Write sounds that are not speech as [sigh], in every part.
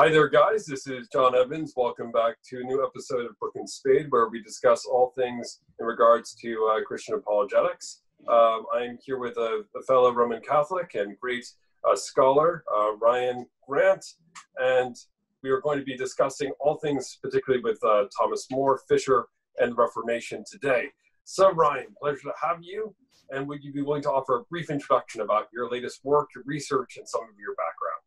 Hi there, guys. This is John Evans. Welcome back to a new episode of Book and Spade, where we discuss all things in regards to uh, Christian apologetics. Um, I'm here with a, a, fellow Roman Catholic and great uh, scholar, uh, Ryan Grant, and we are going to be discussing all things, particularly with uh, Thomas More, Fisher, and Reformation today. So, Ryan, pleasure to have you. And would you be willing to offer a brief introduction about your latest work, your research, and some of your background?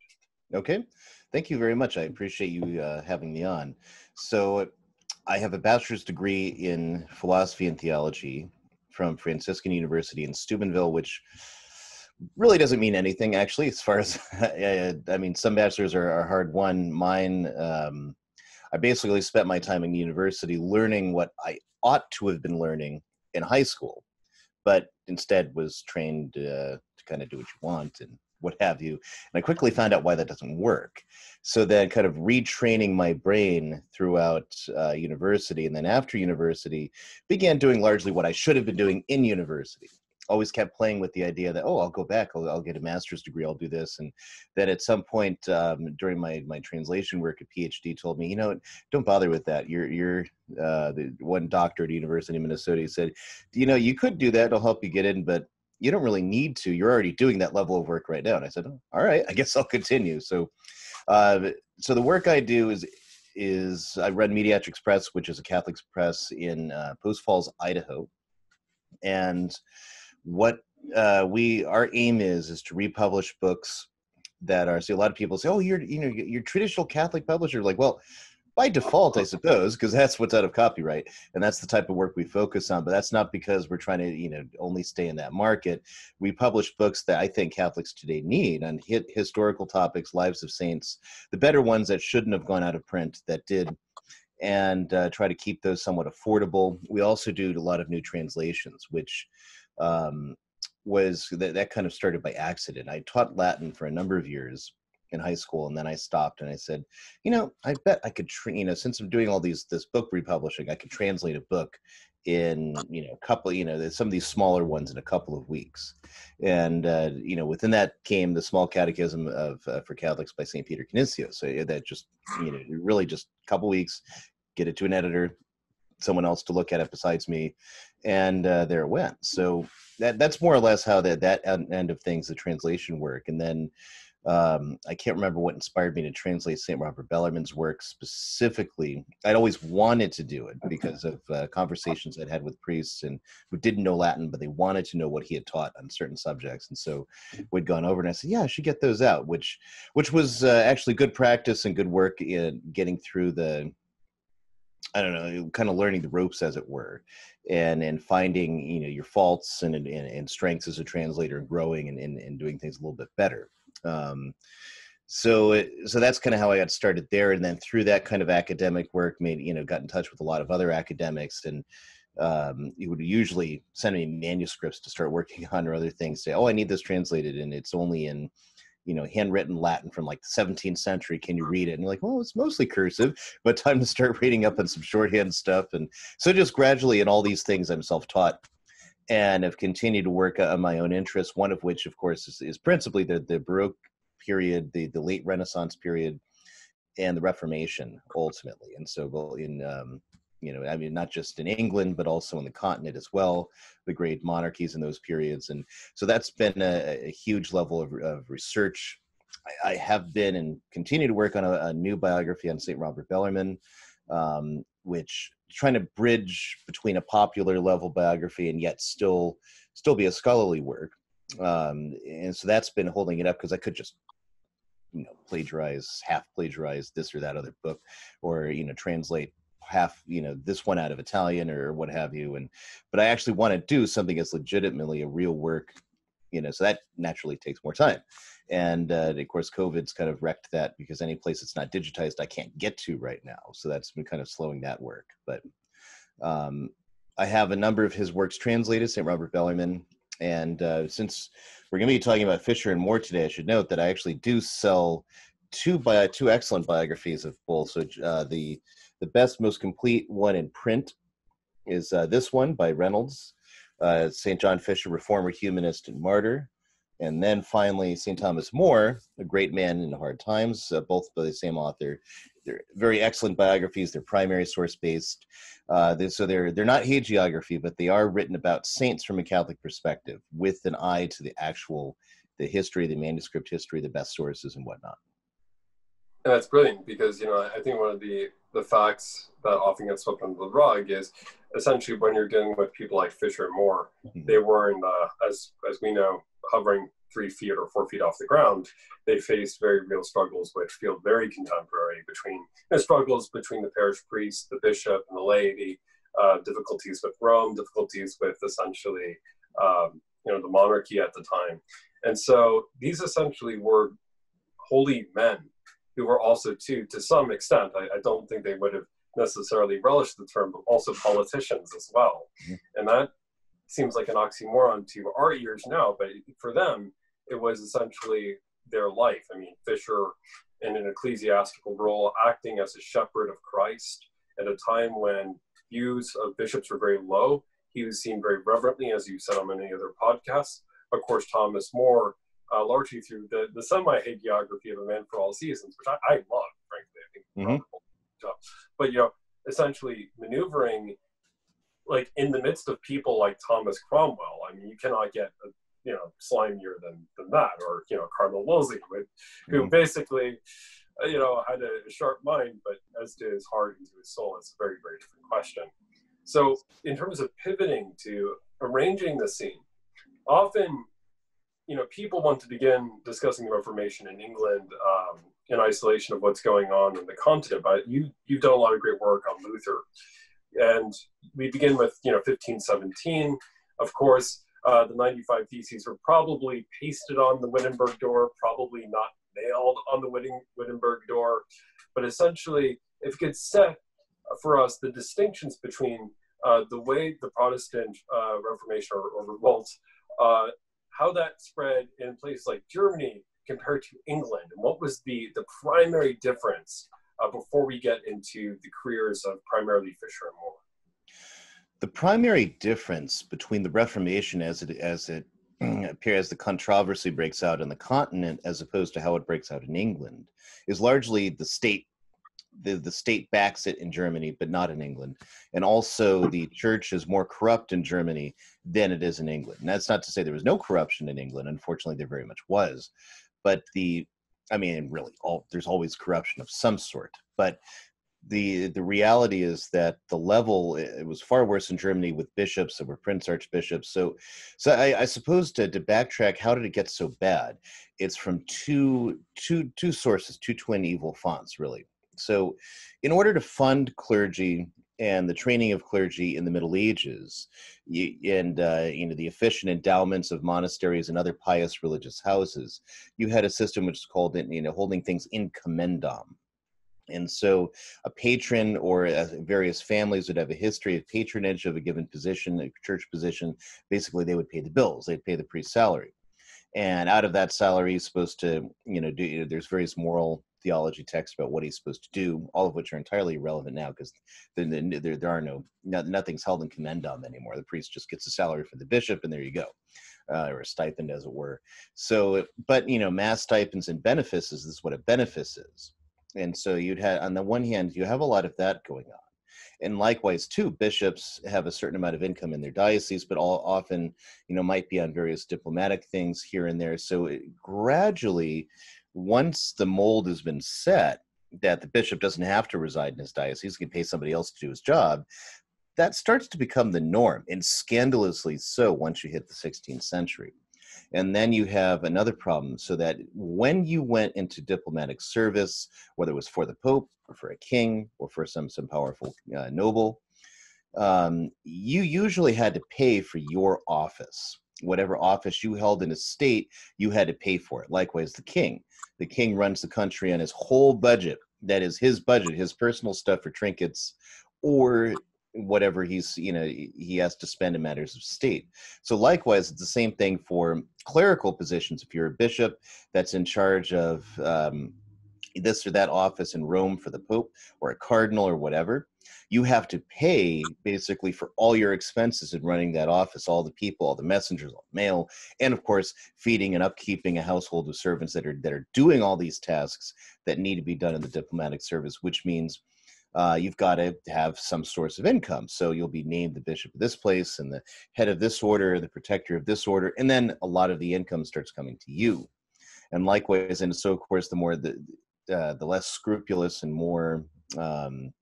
Okay. Thank you very much. I appreciate you uh, having me on. So, I have a bachelor's degree in philosophy and theology from Franciscan University in Steubenville, which really doesn't mean anything actually as far as [laughs] i mean some bachelors are, are hard won mine um, i basically spent my time in university learning what i ought to have been learning in high school but instead was trained uh, to kind of do what you want and what have you. And i quickly found out why that doesn't work. So then kind of retraining my brain throughout uh, university and then after university began doing largely what i should have been doing in university. Always kept playing with the idea that oh i'll go back. I'll, I'll get a master's degree. I'll do this. And then at some point um, during my my translation work a phd told me you know don't bother with that. You're you're uh, the one doctor at university of minnesota said you know you could do that. It'll help you get in but you don't really need to you're already doing that level of work right now and i said oh, all right i guess i'll continue so uh, so the work i do is is i run mediatrix press which is a catholic press in uh, post falls idaho and what uh, we our aim is is to republish books that are. See, a lot of people say, "Oh, you're you know you're traditional Catholic publisher." Like, well, by default, I suppose, because that's what's out of copyright, and that's the type of work we focus on. But that's not because we're trying to, you know, only stay in that market. We publish books that I think Catholics today need on hit historical topics, lives of saints, the better ones that shouldn't have gone out of print that did, and uh, try to keep those somewhat affordable. We also do a lot of new translations, which um, was that that kind of started by accident. I taught Latin for a number of years in high school, and then I stopped and I said, you know, I bet I could, tra- you know, since I'm doing all these this book republishing, I could translate a book in you know a couple you know some of these smaller ones in a couple of weeks and uh, you know within that came the small catechism of uh, for catholics by st peter canisius so that just you know really just a couple weeks get it to an editor someone else to look at it besides me, and uh, there it went. So that that's more or less how that that end of things, the translation work, and then. Um, I can't remember what inspired me to translate St. Robert Bellarmine's work specifically. I'd always wanted to do it because of uh, conversations I'd had with priests and who didn't know Latin, but they wanted to know what he had taught on certain subjects. And so we'd gone over and I said, "Yeah, I should get those out," which which was uh, actually good practice and good work in getting through the I don't know, kind of learning the ropes, as it were, and and finding you know your faults and and, and strengths as a translator and growing and, and, and doing things a little bit better. Um, so it, so that's kind of how I got started there, and then through that kind of academic work, made you know got in touch with a lot of other academics and. Um, you would usually send me manuscripts to start working [laughs] on or other things. Say, "Oh, I need this translated, and it's only in you know handwritten latin from like the 17th century can you read it and you're like well it's mostly cursive but time to start [laughs] reading up on some shorthand stuff and so just gradually in all these things i'm self-taught and have continued to work on my own interests one of which of course is, is principally the, the baroque period the, the late renaissance period and the reformation ultimately and so in um, you know, I mean, not just in England, but also in the continent as well, the great monarchies in those periods. And so that's been a, a huge level of, of research. I, I, have been and continue to work on a, a new biography on St. Robert Bellarmine, um, which trying to bridge between a popular level biography and yet still still be a scholarly work. Um, and so that's been holding it up because I could just you know plagiarize half plagiarize this or that other book or you know translate half you know this one out of italian or what have you and but i actually want to do something that's legitimately a real work you know so that naturally takes more time and uh, of course covid's kind of wrecked that because any place that's not digitized i can't get to right now so that's been kind of slowing that work but um, i have a number of his works translated st robert bellarmine and uh, since we're going to be talking about fisher and more today i should note that i actually do sell two by two excellent biographies of both so uh, the the best, most complete one in print is uh, this one by Reynolds, uh, St. John Fisher, Reformer, Humanist, and Martyr. And then finally, St. Thomas More, a great man in hard times, uh, both by the same author. They're very excellent biographies. They're primary source based. Uh, they're, so they're they're not hagiography, but they are written about saints from a Catholic perspective, with an eye to the actual the history, the manuscript history, the best sources, and whatnot. And that's brilliant because you know I think one of the the facts that often gets swept under the rug is essentially when you're dealing with people like Fisher and More, mm-hmm. they weren't uh, as as we know hovering three feet or four feet off the ground, they faced very real struggles, which feel very contemporary between you know, struggles between the parish priest, the bishop, and the laity, uh, difficulties with Rome, difficulties with essentially um, you know the monarchy at the time, and so these essentially were holy men who were also too to some extent. I, I don't think they would have necessarily relished the term, but also politicians as well, mm-hmm. and that seems like an oxymoron to our ears now, but for them, it was essentially their life. I mean, Fisher, in an ecclesiastical role, acting as a shepherd of Christ at a time when views of bishops were very low. He was seen very reverently, as you said on many other podcasts. Of course, Thomas More, uh, largely through the, the semi hagiography of A Man for All Seasons, which I, I love, frankly. I think mm-hmm. But, you know, essentially maneuvering like in the midst of people like Thomas Cromwell. I mean, you cannot get a you know slimier than than that, or you know Cardinal Wolsey, who mm-hmm. basically uh, you know had a sharp mind, but as to his heart and to his soul, it's a very very different question. So in terms of pivoting to arranging the scene, often you know people want to begin discussing the Reformation in England. Um, in isolation of what's going on in the continent, but you you've done a lot of great work on Luther, and we begin with you know 1517. Of course, uh, the 95 Theses were probably pasted on the Wittenberg door, probably not nailed on the Wittenberg door. But essentially, if you could set for us the distinctions between uh, the way the Protestant uh, Reformation or, or revolt, uh, how that spread in places like Germany compared to England, and what was the, the primary difference uh, before we get into the careers of primarily Fisher and More? The primary difference between the Reformation as it as it [clears throat] appears as the controversy breaks out in the continent as opposed to how it breaks out in England is largely the state the, the state backs it in Germany, but not in England. And also hmm. the church is more corrupt in Germany than it is in England. And that's not to say there was no corruption in England. Unfortunately, there very much was. But the I mean, really, all there's always corruption of some sort. But the the reality is that the level it was far worse in Germany with bishops that were prince archbishops. So, so I, I suppose to, to backtrack, how did it get so bad? It's from two two two sources, two twin evil fonts, really. So, in order to fund clergy and the training of clergy in the Middle Ages, and uh, you know the efficient endowments of monasteries and other pious religious houses, you had a system which is called you know holding things in commendam and so a patron or uh, various families would have a history of patronage of a given position, a church position. Basically, they would pay the bills, they'd pay the priest's salary. And out of that salary, supposed to, you know, do, you know, there's various moral theology texts about what he's supposed to do, all of which are entirely irrelevant now because there, there, there are no, no, nothing's held in commendam anymore. The priest just gets a salary from the bishop, and there you go. Uh, or a stipend, as it were. So, but you know, mass stipends and benefices is what a benefice is and so you'd have on the one hand you have a lot of that going on and likewise too bishops have a certain amount of income in their diocese but all often you know might be on various diplomatic things here and there so it, gradually once the mold has been set that the bishop doesn't have to reside in his diocese he can pay somebody else to do his job that starts to become the norm and scandalously so once you hit the 16th century and then you have another problem so that when you went into diplomatic service, whether it was for the Pope or for a king or for some, some powerful uh, noble, um, you usually had to pay for your office. Whatever office you held in a state, you had to pay for it. Likewise, the king. The king runs the country on his whole budget. That is his budget, his personal stuff for trinkets, or whatever he's you know he has to spend in matters of state so likewise it's the same thing for clerical positions if you're a bishop that's in charge of um, this or that office in rome for the pope or a cardinal or whatever you have to pay basically for all your expenses in running that office, all the people, all the messengers, all the mail, and of course feeding and upkeeping a household of servants that are that are doing all these tasks that need to be done in the diplomatic service, which means uh, you've got to have some source of income. So you'll be named the bishop of this place and the head of this order, the protector of this order, and then a lot of the income starts coming to you. And likewise, and so of course, the more the uh, the less scrupulous and more um,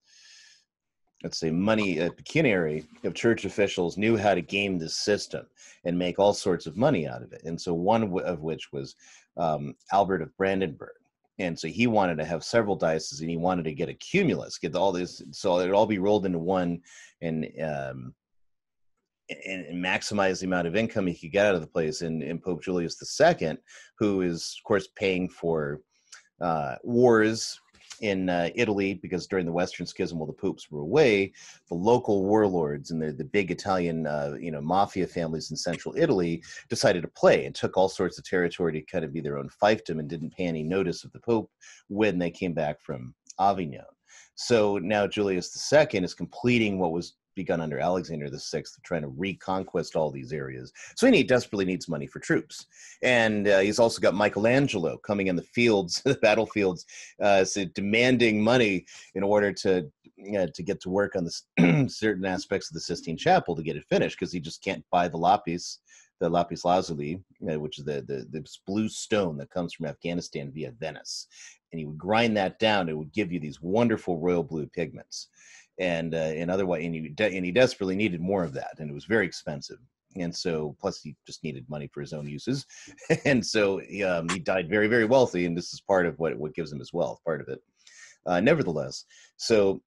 let's say money uh, pecuniary of church officials knew how to game this system and make all sorts of money out of it. And so one of which was um, albert of brandenburg. And so he wanted to have several dioceses and he wanted to get a cumulus get all this so it'd all be rolled into one and um, and, and, maximize the amount of income he could get out of the place. And, and pope julius ii who is of course paying for uh, wars in uh, Italy because during the Western Schism, while the popes were away, the local warlords and the, the big Italian, uh, you know, mafia families in central Italy decided to play and took all sorts of territory to kind of be their own fiefdom and didn't pay any notice of the Pope when they came back from Avignon. So now Julius II is completing what was begun under Alexander the Sixth, trying to reconquest all these areas. So he desperately needs money for troops, and uh, he's also got Michelangelo coming in the fields, [laughs] the battlefields, uh, so demanding money in order to to get to work on the [clears throat] certain aspects of the Sistine Chapel to get it finished because he just can't buy the lapis. The lapis lazuli, which is the, the the blue stone that comes from Afghanistan via Venice, and he would grind that down. It would give you these wonderful royal blue pigments and uh, and otherwise, and he de- and he desperately needed more of that, and it was very expensive. And so, plus he just needed money for his own uses, [laughs] and so um, he died very, very wealthy. And this is part of what what gives him his wealth, part of it. Uh, nevertheless, so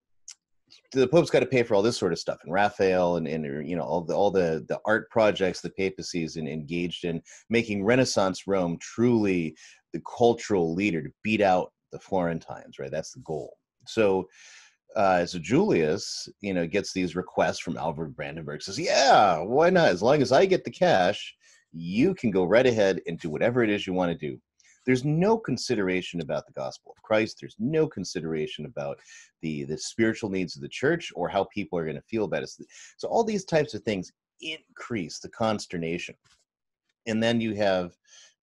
the Pope's got to pay for all this sort of stuff, and Raphael, and, and you know all the all the the art projects the papacy is engaged in, making Renaissance Rome truly the cultural leader to beat out the Florentines. Right, that's the goal. So uh, so Julius, you know, gets these requests from Albert Brandenburg. Says, "Yeah, why not? As long as I get the cash, you can go right ahead and do whatever it is you want to do." There's no consideration about the gospel of Christ. There's no consideration about the the spiritual needs of the church or how people are going to feel about it. So all these types of things increase the consternation. And then you have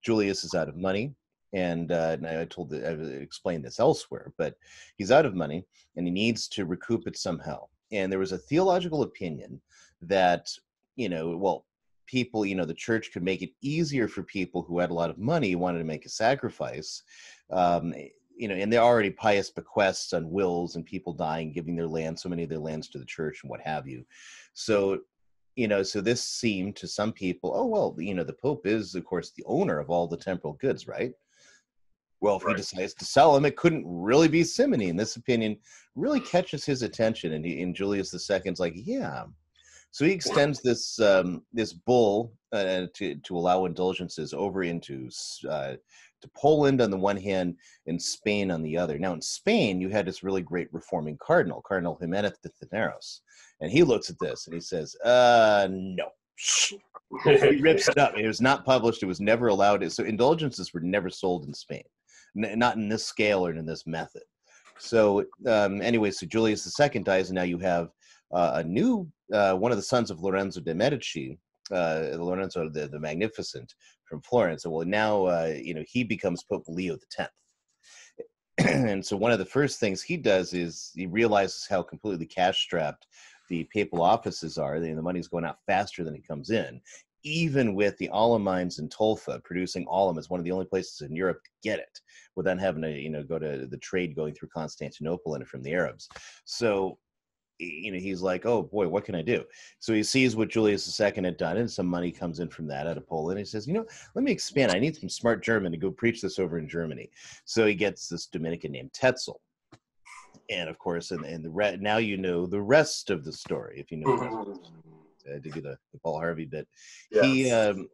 Julius is out of money and, uh, and I told the, I explained this elsewhere, but he's out of money and he needs to recoup it somehow. And there was a theological opinion that you know, well, people, you know, the church could make it easier for people who had a lot of money wanted to make a sacrifice. Um, you know, and there are already pious bequests on wills and people dying, giving their land, so many of their lands to the church and what have you. So you know so this seemed to some people oh well you know the pope is of course the owner of all the temporal goods right well, if right. he decides to sell him, it couldn't really be simony. And this opinion really catches his attention. And, he, and Julius II's like, yeah. So he extends this um, this bull uh, to to allow indulgences over into uh, to Poland on the one hand and Spain on the other. Now in Spain, you had this really great reforming cardinal, Cardinal Jimenez de Cisneros, and he looks at this and he says, uh, "No." [laughs] he rips it up. It was not published. It was never allowed. So indulgences were never sold in Spain not in this scale or in this method. So um, anyway, so Julius II dies, and now you have uh, a new uh, one of the sons of Lorenzo de' Medici, uh, Lorenzo the, the Magnificent from Florence. And well, now uh, you know he becomes Pope Leo X. [clears throat] and so one of the first things he does is he realizes how completely cash strapped the papal offices are. The, the money's going out faster than it comes in even with the alum mines in Tolfa producing alum is one of the only places in Europe to get it without having to, you know, go to the trade going through Constantinople and from the Arabs. So, you know, he's like, oh boy, what can I do? So he sees what Julius II had done, and some money comes in from that out of Poland. He says, you know, let me expand. I need some smart German to go preach this over in Germany. So he gets this Dominican named Tetzel. And of course, and, and the re- now you know the rest of the story if you know. Uh, to do the, the Paul Harvey bit. Yes. He um,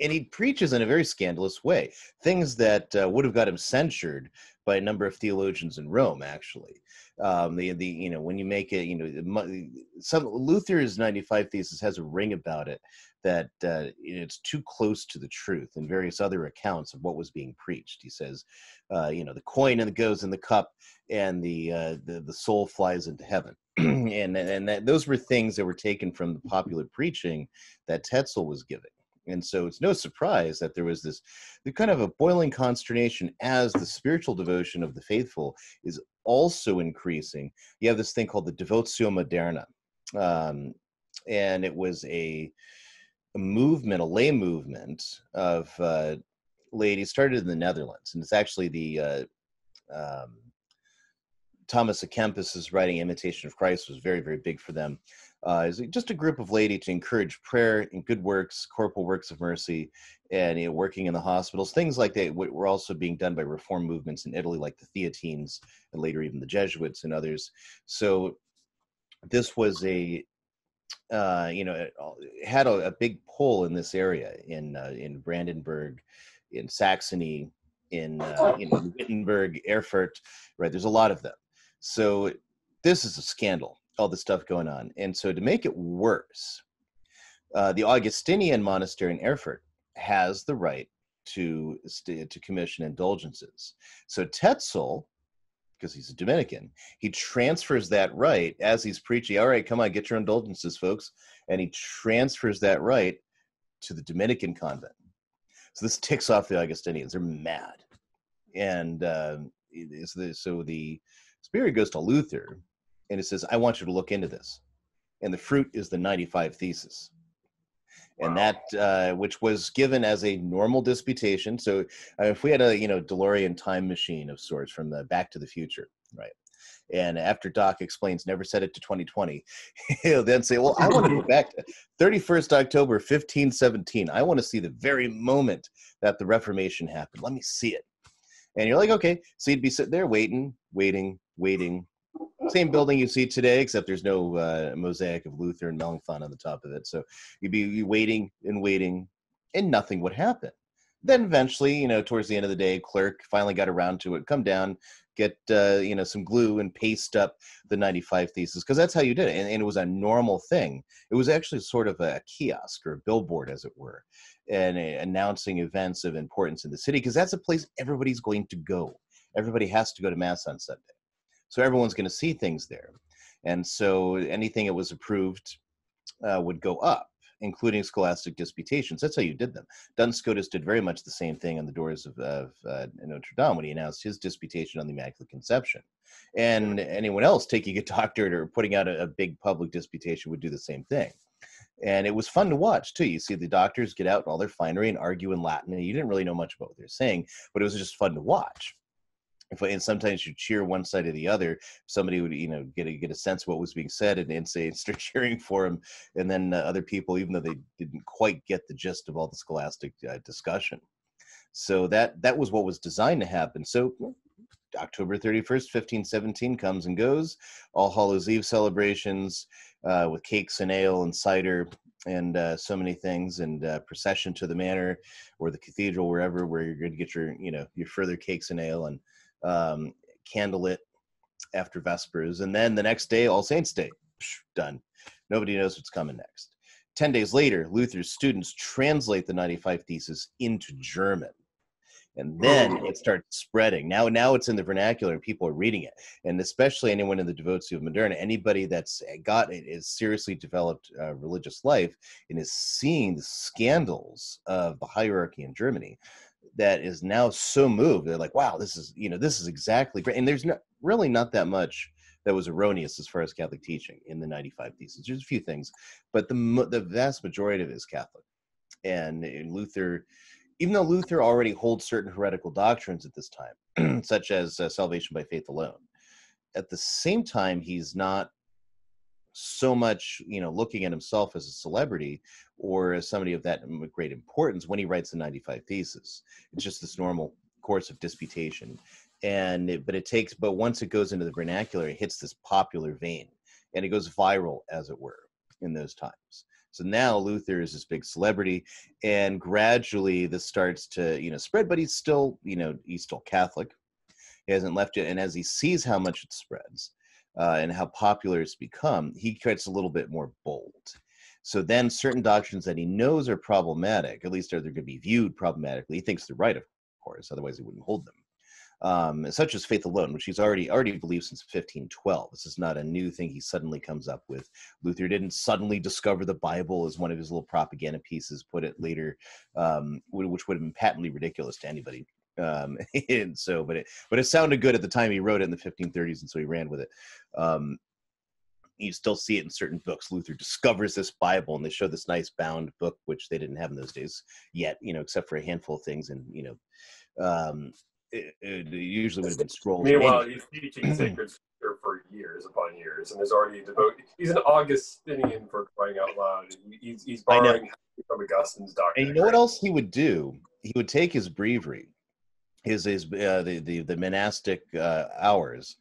and he preaches in a very scandalous way things that uh, would have got him censured by a number of theologians in Rome, actually. Um, the the you know when you make it you know some Luther's 95 thesis has a ring about it that uh, it's too close to the truth in various other accounts of what was being preached. He says, uh, you know, the coin and the goes in the cup, and the uh, the the soul flies into heaven. [clears throat] and and that, those were things that were taken from the popular preaching that Tetzel was giving. And so it's no surprise that there was this the kind of a boiling consternation as the spiritual devotion of the faithful is also increasing. You have this thing called the Devotio Moderna. Um, and it was a, a, movement, a lay movement of uh, ladies started in the Netherlands. And it's actually the uh, um, Thomas à Kempis's writing Imitation of Christ was very, very big for them uh, is just a group of ladies to encourage prayer and good works, corporal works of mercy, and you know, working in the hospitals. Things like that were also being done by reform movements in Italy, like the Theatines and later even the Jesuits and others. So this was a uh, you know it had a, a, big pull in this area in uh, in Brandenburg, in Saxony, in uh, in Wittenberg, Erfurt. Right, there's a lot of them. So this is a scandal all the stuff going on. And so to make it worse, uh, the Augustinian monastery in Erfurt has the right to to commission indulgences. So Tetzel, because he's a Dominican, he transfers that right as he's preaching. All right, come on, get your indulgences, folks, and he transfers that right to the Dominican convent. So this ticks off the Augustinians; they're mad, and uh, the, so the spirit goes to Luther, and it says, I want you to look into this. And the fruit is the 95 thesis. And wow. that, uh, which was given as a normal disputation. So uh, if we had a, you know, DeLorean time machine of sorts from the Back to the Future, right? And after Doc explains, never set it to 2020, [laughs] he'll then say, Well, I want to go [laughs] back to 31st October, 1517. I want to see the very moment that the Reformation happened. Let me see it. And you're like, Okay. So you'd be sitting there waiting, waiting, waiting, same building you see today, except there's no uh, mosaic of Luther and Melanchthon on the top of it. So you'd be waiting and waiting, and nothing would happen. Then eventually, you know, towards the end of the day, clerk finally got around to it. Come down, get uh, you know some glue and paste up the 95 thesis because that's how you did it, and, and, it was a normal thing. It was actually sort of a kiosk or a billboard, as it were, and uh, announcing events of importance in the city because that's a place everybody's going to go. Everybody has to go to mass on Sunday. So everyone's going to see things there. And so anything that was approved uh, would go up, including scholastic disputations. That's how you did them. Duns Scotus did very much the same thing on the doors of, of uh, Notre Dame when he announced his disputation on the Immaculate Conception. And anyone else taking a [laughs] doctorate or putting out a, a big public disputation would do the same thing and it was fun to watch too. You see the doctors get out in all their finery and argue in Latin, and you didn't really know much about what they're saying, but it was just fun to watch and sometimes you cheer one side or the other somebody would you know get a get a sense of what was being said and, and say [laughs] start cheering for him and then uh, other people even though they didn't quite get the gist of all the scholastic uh, discussion. So that that was what was designed to happen. So october 31st 1517 comes and goes all hallows eve celebrations uh, with cakes and ale and cider and uh, so many things and uh, procession to the manor or the cathedral wherever where you're going to get your you know your further cakes and ale and um, candlelit after Vespers, and then the next day, All Saints' Day, Psh, done. Nobody knows what's coming next. Ten days later, Luther's students translate the 95 Thesis into German. And then it starts spreading. Now, now it's in the vernacular, and people are reading it. And especially anyone in the Devotio Moderna, anybody that's got it is seriously developed uh, religious life and is seeing the scandals of the hierarchy in Germany that is now so moved. They're like, wow, this is, you know, this is exactly great. And there's not really not that much that was erroneous as far as Catholic teaching in the 95 Theses. There's a few things, but the, the vast majority of it is Catholic. And, and Luther, even though Luther already holds certain heretical doctrines at this time, [clears throat] such as uh, salvation by faith alone, at the same time, he's not so much you know looking at himself as a celebrity or as somebody of that great importance when he writes the 95 thesis it's just this normal course of disputation and it, but it takes but once it goes into the vernacular it hits this popular vein and it goes viral as it were in those times. So now Luther is this big celebrity, and gradually this starts to you know spread. But he's still you know he's still Catholic. He hasn't left it, and as he sees how much it spreads uh, and how popular it's become, he gets a little bit more bold. So then certain doctrines that he knows are problematic, at least are they're going to be viewed problematically, he thinks they're right, of course, otherwise he wouldn't hold them um, such as faith alone, which he's already already believed since 1512. This is not a new thing he suddenly comes up with. Luther didn't suddenly discover the Bible as one of his little propaganda pieces, put it later, um, which would have been patently ridiculous to anybody. Um, [laughs] and so, but it but it sounded good at the time he wrote it in the 1530s, and so he ran with it. Um, you still see it in certain books. Luther discovers this Bible, and they show this nice bound book, which they didn't have in those days yet, you know, except for a handful of things, and you know, um, it, it usually would have been scrolls. Meanwhile, he's teaching sacred scripture for years upon years, and there's already devoted. He's an Augustinian for crying out loud. He's, he's borrowing from Augustine's doctrine. And you know what else he would do? He would take his breviary, his his uh, the, the the monastic uh, hours,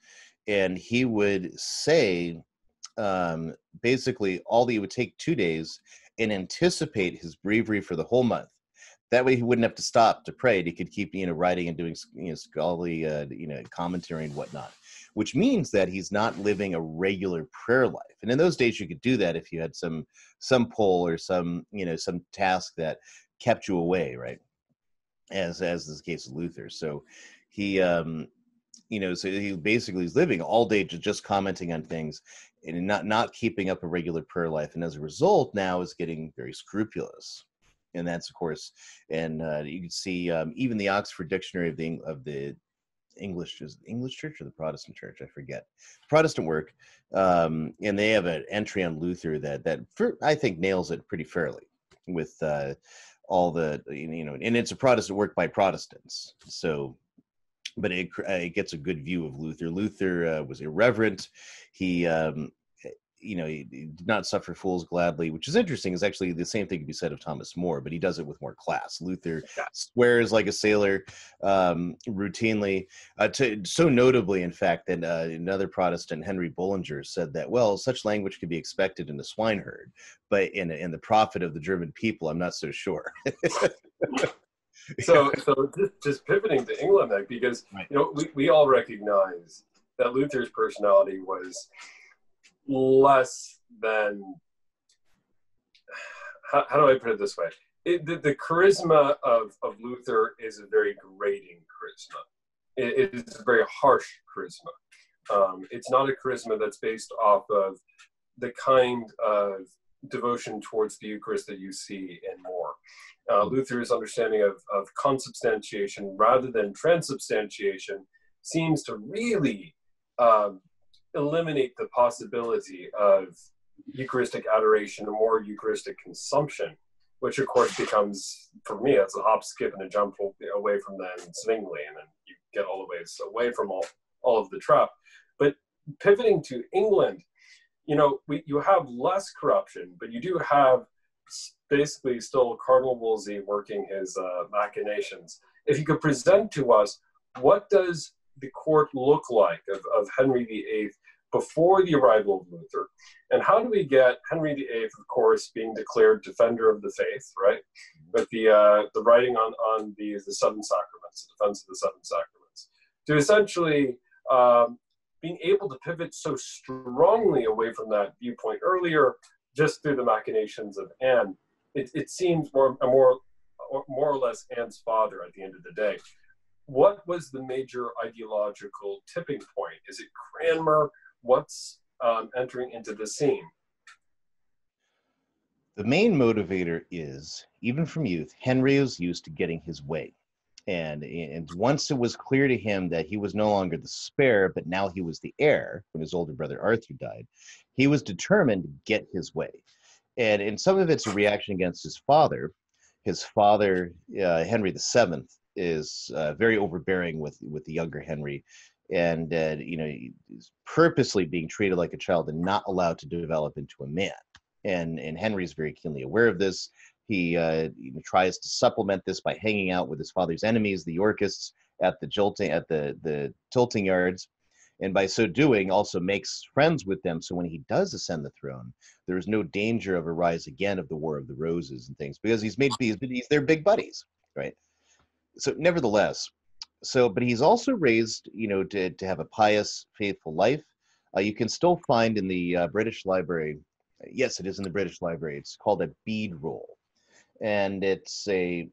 and he would say, um, basically, all that he would take two days and anticipate his breviary for the whole month. That way he wouldn't have to stop to pray he could keep you know writing and doing you know scholarly uh, you know commentary and whatnot which means that he's not living a regular prayer life. And in those days you could do that if you had some some pull or some you know some task that kept you away right as as is the case of luther. So he um you know so he basically is living all day just commenting on things and not not keeping up a regular prayer life. And as a result now is getting very scrupulous. And that's of course, and uh, you can see um, even the Oxford Dictionary of the of the English is English Church or the Protestant Church, I forget. Protestant work, um, and they have an entry on Luther that that for, I think nails it pretty fairly with uh, all the you know, and it's a Protestant work by Protestants, so. But it, it gets a good view of Luther. Luther uh, was irreverent. He um, you know, he, he, did not suffer fools gladly, which is interesting. Is actually the same thing could be said of Thomas More, but he does it with more class. Luther yeah. swears like a sailor um, routinely. Uh, to, so notably, in fact, that uh, another Protestant, Henry Bullinger, said that well, such language could be expected in a swineherd, but in in the prophet of the German people, I'm not so sure. [laughs] so, so just, just pivoting to England, like, because you know we, we all recognize that Luther's personality was less than how, how do I put it this way? It, the, the, charisma of, of Luther is a very grating charisma. it, it is a very harsh charisma. Um, it's not a charisma that's based off of the kind of devotion towards the Eucharist that you see in More. Uh, Luther's understanding of, of consubstantiation rather than transubstantiation seems to really um, eliminate the possibility of Eucharistic adoration or more Eucharistic consumption, which of course becomes, for me, it's a hop, skip, and a jump away from then Zwingli, and then you get all the ways away from all, all of the trap. But pivoting to England, you know, we, you have less corruption, but you do have basically still Cardinal Wolsey working his uh, machinations. If you could present to us, what does the court look like of, of Henry VIII before the arrival of Luther. And how do we get Henry VIII, of course, being declared defender of the faith, right? With the uh, the writing on on the the seven sacraments, the defense of the seven sacraments, to essentially um, being able to pivot so strongly away from that viewpoint earlier, just through the machinations of Anne. It, it seems more more more or less Anne's father at the end of the day. What was the major ideological tipping point? Is it Cranmer? What's um, entering into the scene? The main motivator is, even from youth, Henry was used to getting his way. And, and once it was clear to him that he was no longer the spare, but now he was the heir when his older brother Arthur died, he was determined to get his way. And, and some of it's a reaction against his father. His father, uh, Henry VII, is uh, very overbearing with, with the younger Henry and uh, you know is purposely being treated like a child and not allowed to develop into a man. And and henry's very keenly aware of this. He uh, tries to supplement this by hanging out with his father's enemies the yorkists at the jolting at the the tilting yards and by so doing also makes friends with them. So when he does ascend the throne there's no danger of a rise again of the war of the roses and things because he's made he's, he's their big buddies right? So nevertheless so but he's also raised you know to, to have a pious faithful life. Uh, you can still find in the uh, british library yes it is in the british library. It's called a bead roll. And it's a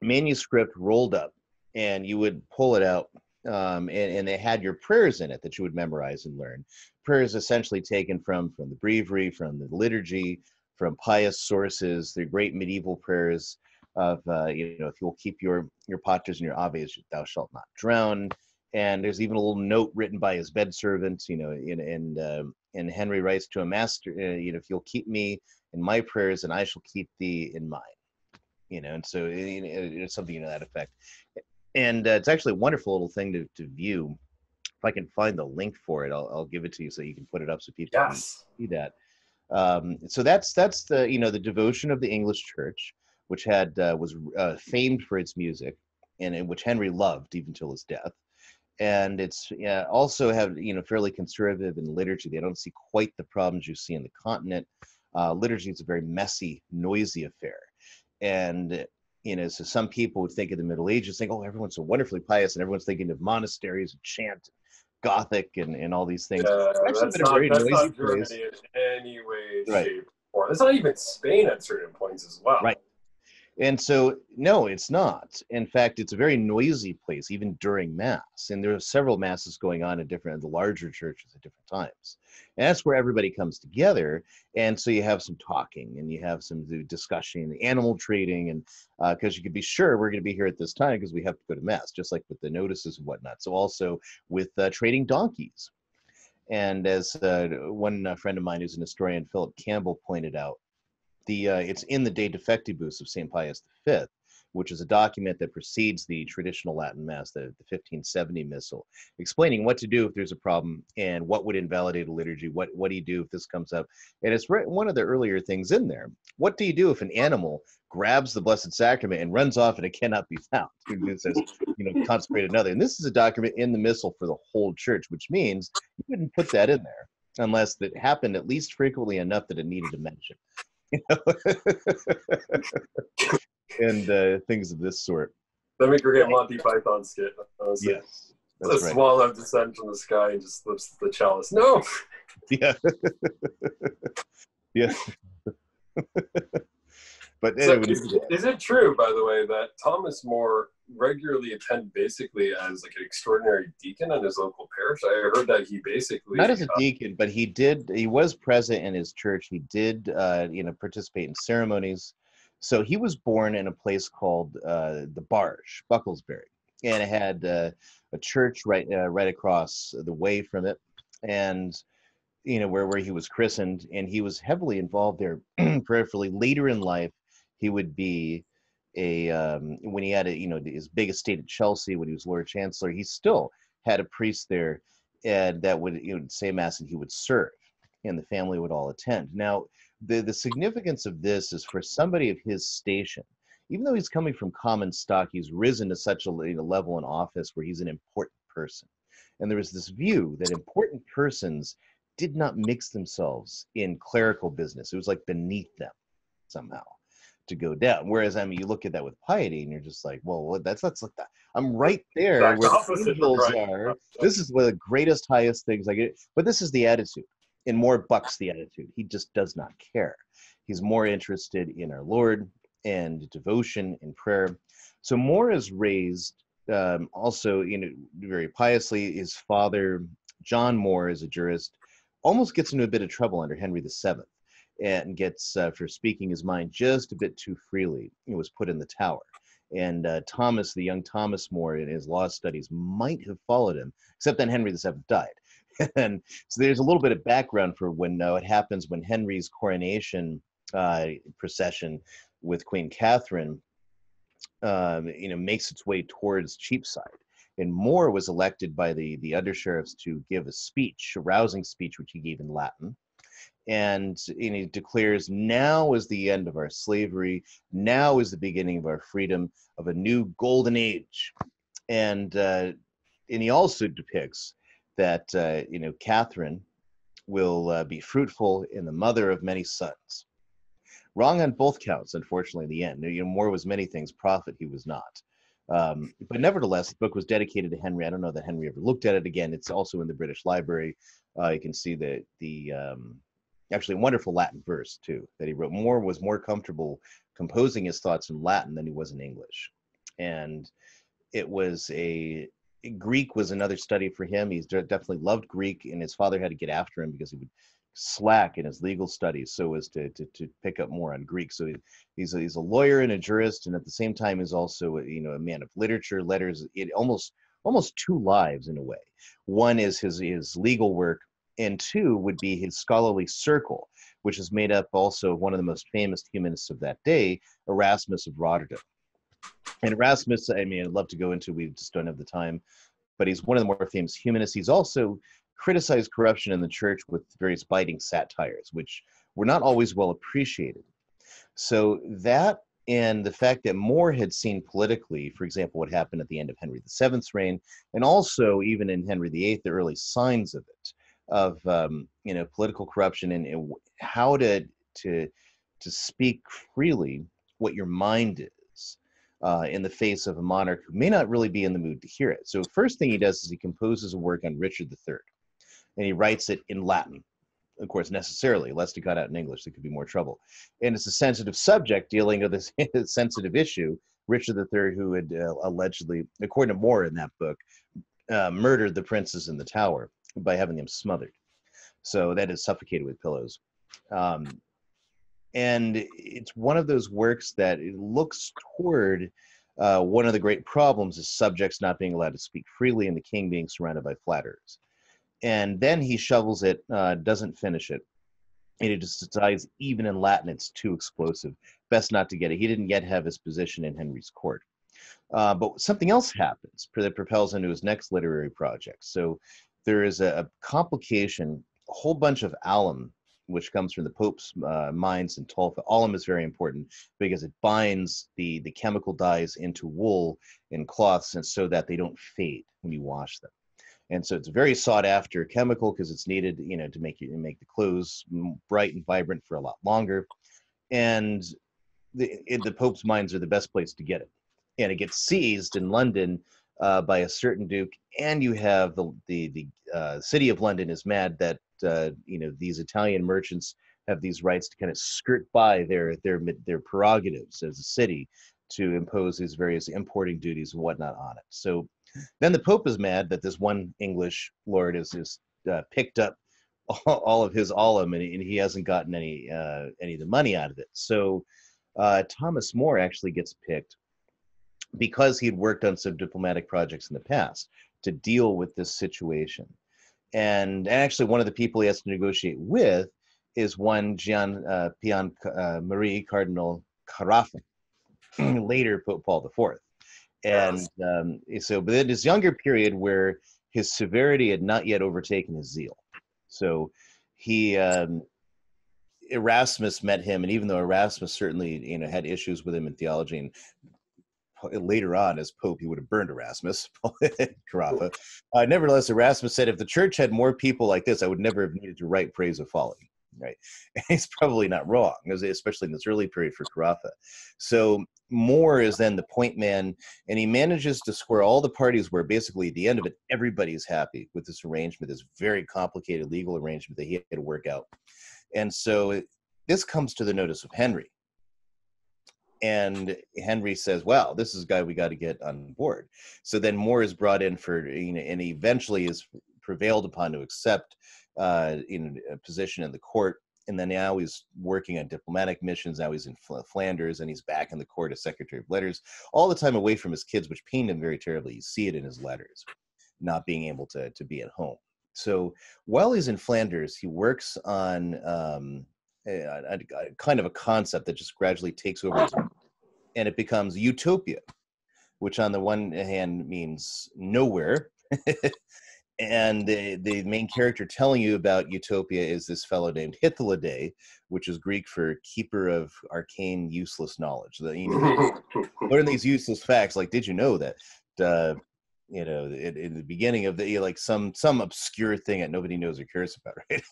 manuscript rolled up and you would pull it out um, and, and they had your prayers in it that you would memorize and learn. Prayers essentially taken from from the breviary, from the liturgy, from pious sources, the great medieval prayers of uh, you know if you'll keep your your paters and your aves, thou shalt not drown. And there's even a little note written by his bed servant, you know, in and uh, and Henry writes to a master, uh, you know, if you'll keep me in my prayers, and I shall keep thee in mine you know, and so it, it, it's something to that effect and uh, it's actually a wonderful little thing to, to view. If I can find the link for it, I'll, I'll give it to you so you can put it up so people yes. can see that. Um, so that's that's the you know the devotion of the English Church, which had uh, was uh, famed for its music, and in which Henry loved even till his death. And it's yeah, also have you know fairly conservative in liturgy. They don't see quite the problems you see in the continent. Uh, liturgy is a very messy, noisy affair, and you know, so some people would think of the Middle Ages, think, oh, everyone's so wonderfully pious, and everyone's thinking of monasteries and chant, Gothic, and, and all these things. Yeah, that's not, that's not Germany place. in any way, right. shape, or it's not even Spain at certain points as well. Right. And so, no, it's not. In fact, it's a very noisy place, even during Mass. And there are several Masses going on at different, the larger churches at different times. And that's where everybody comes together. And so you have some talking and you have some discussion, animal trading, and because uh, you could be sure we're going to be here at this time because we have to go to Mass, just like with the notices and whatnot. So also with uh, trading donkeys. And as uh, one friend of mine who's an historian, Philip Campbell, pointed out, the uh, it's in the De Defectibus of St. Pius V, which is a document that precedes the traditional Latin Mass, the, the 1570 Missal, explaining what to do if there's a problem and what would invalidate a liturgy. What what do you do if this comes up? And it's re- one of the earlier things in there. What do you do if an animal grabs the Blessed Sacrament and runs off and it cannot be found? [laughs] It says, you know, consecrate another. And this is a document in the Missal for the whole church, which means you wouldn't put that in there unless it happened at least frequently enough that it needed a mention. [laughs] and uh, things of this sort. Let me forget Monty Python skit. Honestly. Yes. That's a right. swallow descends from the sky and just lifts the chalice. No. [laughs] Yeah. [laughs] yeah. But anyway, so is, is, it true, by the way, that Thomas More regularly attend basically as like an extraordinary deacon in his local parish? I heard that he basically not as a uh, deacon, but he did. He was present in his church. He did, uh, you know, participate in ceremonies. So he was born in a place called uh, the Barge, Bucklersbury, and it had uh, a church right uh, right across the way from it, and you know where where he was christened, and he was heavily involved there [clears throat] prayerfully. Later in life, he would be a um, when he had a you know his big estate at Chelsea when he was Lord Chancellor, he still had a priest there and that would you know say mass and he would serve, and the family would all attend. Now the the significance of this is for somebody of his station, even though he's coming from common stock, he's risen to such a level in office where he's an important person, and there was this view that important persons did not mix themselves in clerical business. It was like beneath them somehow to go down. Whereas I mean, you look at that with piety, and you're just like, well, that's that's like that. I'm right there where the angels right. are. This is one of the greatest, highest things I get. But this is the attitude. and more bucks, the attitude. He just does not care. He's more interested in our Lord and devotion and prayer. So More is raised um, also, you know, very piously. His father, John More, is a jurist. Almost gets into a bit of trouble under Henry VII and gets uh, for speaking his mind just a bit too freely. He was put in the tower. And uh, Thomas, the young Thomas More, in his law studies, might have followed him, except then Henry VII died. [laughs] and so there's a little bit of background for when uh, it happens when Henry's coronation uh, procession with Queen Catherine, um, you know, makes its way towards Cheapside. And More was elected by the the undersheriffs to give a speech, a rousing speech, which he gave in Latin and, and he declares now is the end of our slavery now is the beginning of our freedom of a new golden age and uh, and he also depicts that uh, you know Catherine will uh, be fruitful and the mother of many sons. Wrong on both counts, unfortunately. In the end, you know, More was many things. Prophet, he was not. Um, but nevertheless, the book was dedicated to Henry. I don't know that Henry ever looked at it again. It's also in the British Library. Uh, you can see the the um, actually wonderful Latin verse too that he wrote. More was more comfortable composing his thoughts in Latin than he was in English, and it was a Greek was another study for him. He's definitely loved Greek, and his father had to get after him because he would slack in his legal studies so as to, to, to pick up more on Greek. So he, he's a, he's a lawyer and a jurist, and at the same time is also a, you know a man of literature, letters. It almost almost two lives in a way. One is his his legal work, and two would be his scholarly circle, which is made up also of one of the most famous humanists of that day, Erasmus of Rotterdam. And Erasmus, I mean, I'd love to go into. We just don't have the time, but he's one of the more famous humanists. He's also criticized corruption in the church with various biting satires, which were not always well appreciated. So that and the fact that More had seen politically, for example, what happened at the end of Henry VII's reign, and also even in Henry VIII, the early signs of it, of um, you know political corruption and, how to to to speak freely what your mind is uh, in the face of a monarch who may not really be in the mood to hear it. So first thing he does is he composes a work on Richard III and he writes it in Latin. Of course, necessarily, lest it got out in English, there could be more trouble. And it's a sensitive subject dealing with this [laughs] sensitive issue. Richard III, who had uh, allegedly, according to More in that book, uh, murdered the princes in the tower by having them smothered. So that is suffocated with pillows. Um, and it's one of those works that it looks toward uh, one of the great problems is subjects not being allowed to speak freely and the king being surrounded by flatterers and then he shovels it, uh, doesn't finish it. And he just decides, even in Latin, it's too explosive. Best not to get it. He didn't yet have his position in Henry's court. Uh, but something else happens that propels into his next literary project. So there is a, a complication, a whole bunch of alum, which comes from the Pope's uh, mines in Tolfa. Alum is very important because it binds the, the chemical dyes into wool and cloths and so that they don't fade when you wash them. And so it's a very sought after chemical because it's needed you know to make you make the clothes bright and vibrant for a lot longer. And the, the pope's mines are the best place to get it. And it gets seized in london uh, by a certain duke and you have the the, the uh, city of london is mad that uh, you know these italian merchants have these rights to kind of skirt by their their their prerogatives as a city to impose these various importing duties and whatnot on it so then the Pope is mad that this one English lord has just uh, picked up all of his alum and, and he hasn't gotten any uh, any of the money out of it. So uh, Thomas More actually gets picked because he'd worked on some diplomatic projects in the past to deal with this situation. And actually, one of the people he has to negotiate with is one Gian uh, Pian uh, Marie Cardinal Carafa, [clears throat] later Pope Paul IV and um, so but in his younger period where his severity had not yet overtaken his zeal. So he um, erasmus met him and even though erasmus certainly you know had issues with him in theology and later on as pope he would have burned erasmus [laughs] Carafa. Uh, nevertheless erasmus said if the church had more people like this i would never have needed to write praise of folly right? And [laughs] he's probably not wrong, especially in this early period for Carafa. So More is then the point man, and he manages to square all the parties where basically at the end of it, everybody's happy with this arrangement, this very complicated legal arrangement that he had to work out. And so this comes to the notice of Henry. And Henry says, "Well, this is a guy we got to get on board." So then More is brought in for, you know, and eventually is prevailed upon to accept uh, in a position in the court. And then now he's working on diplomatic missions. Now he's in Flanders and he's back in the court as Secretary of Letters, all the time away from his kids, which pained him very terribly. You see it in his letters, not being able to, to be at home. So while he's in Flanders, he works on um, a, a, a kind of a concept that just gradually takes over, and it becomes utopia, which on the one hand means nowhere, [laughs] and the, the main character telling you about utopia is this fellow named Hythloday, which is Greek for keeper of arcane useless knowledge. The, you know, [laughs] learn these useless facts. Like, did you know that uh, you know, in, in the beginning of the like some some obscure thing that nobody knows or cares about, [laughs] right?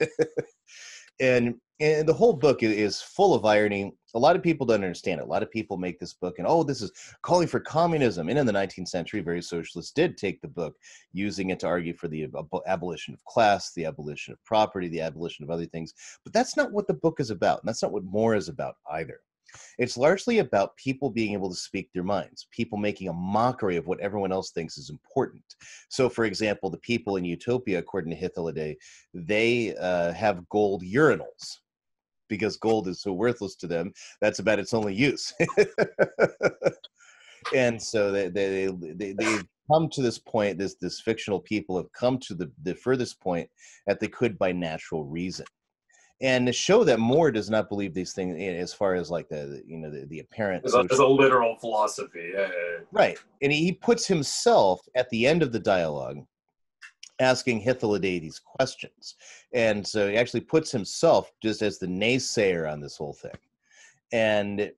and and the whole book is full of irony. A lot of people don't understand it. A lot of people make this book and oh, this is calling for communism. And in the 19th century, various socialists did take the book, using it to argue for the abolition of class, the abolition of property, the abolition of other things. But that's not what the book is about. And that's not what More is about either. It's largely about people being able to speak their minds, people making a mockery of what everyone else thinks is important. So, for example, the people in Utopia, according to Hythloday, they uh, have gold urinals because gold is so worthless to them. That's about its only use. [laughs] and so they, they, they, they've come to this point, this, this fictional people have come to the, the furthest point that they could by natural reason and to show that More does not believe these things eh, as far as like the, you know the, the apparent as a, a, literal philosophy yeah, yeah, yeah. right and he, puts himself at the end of the dialogue asking Hythloday these questions and so he actually puts himself just as the naysayer on this whole thing and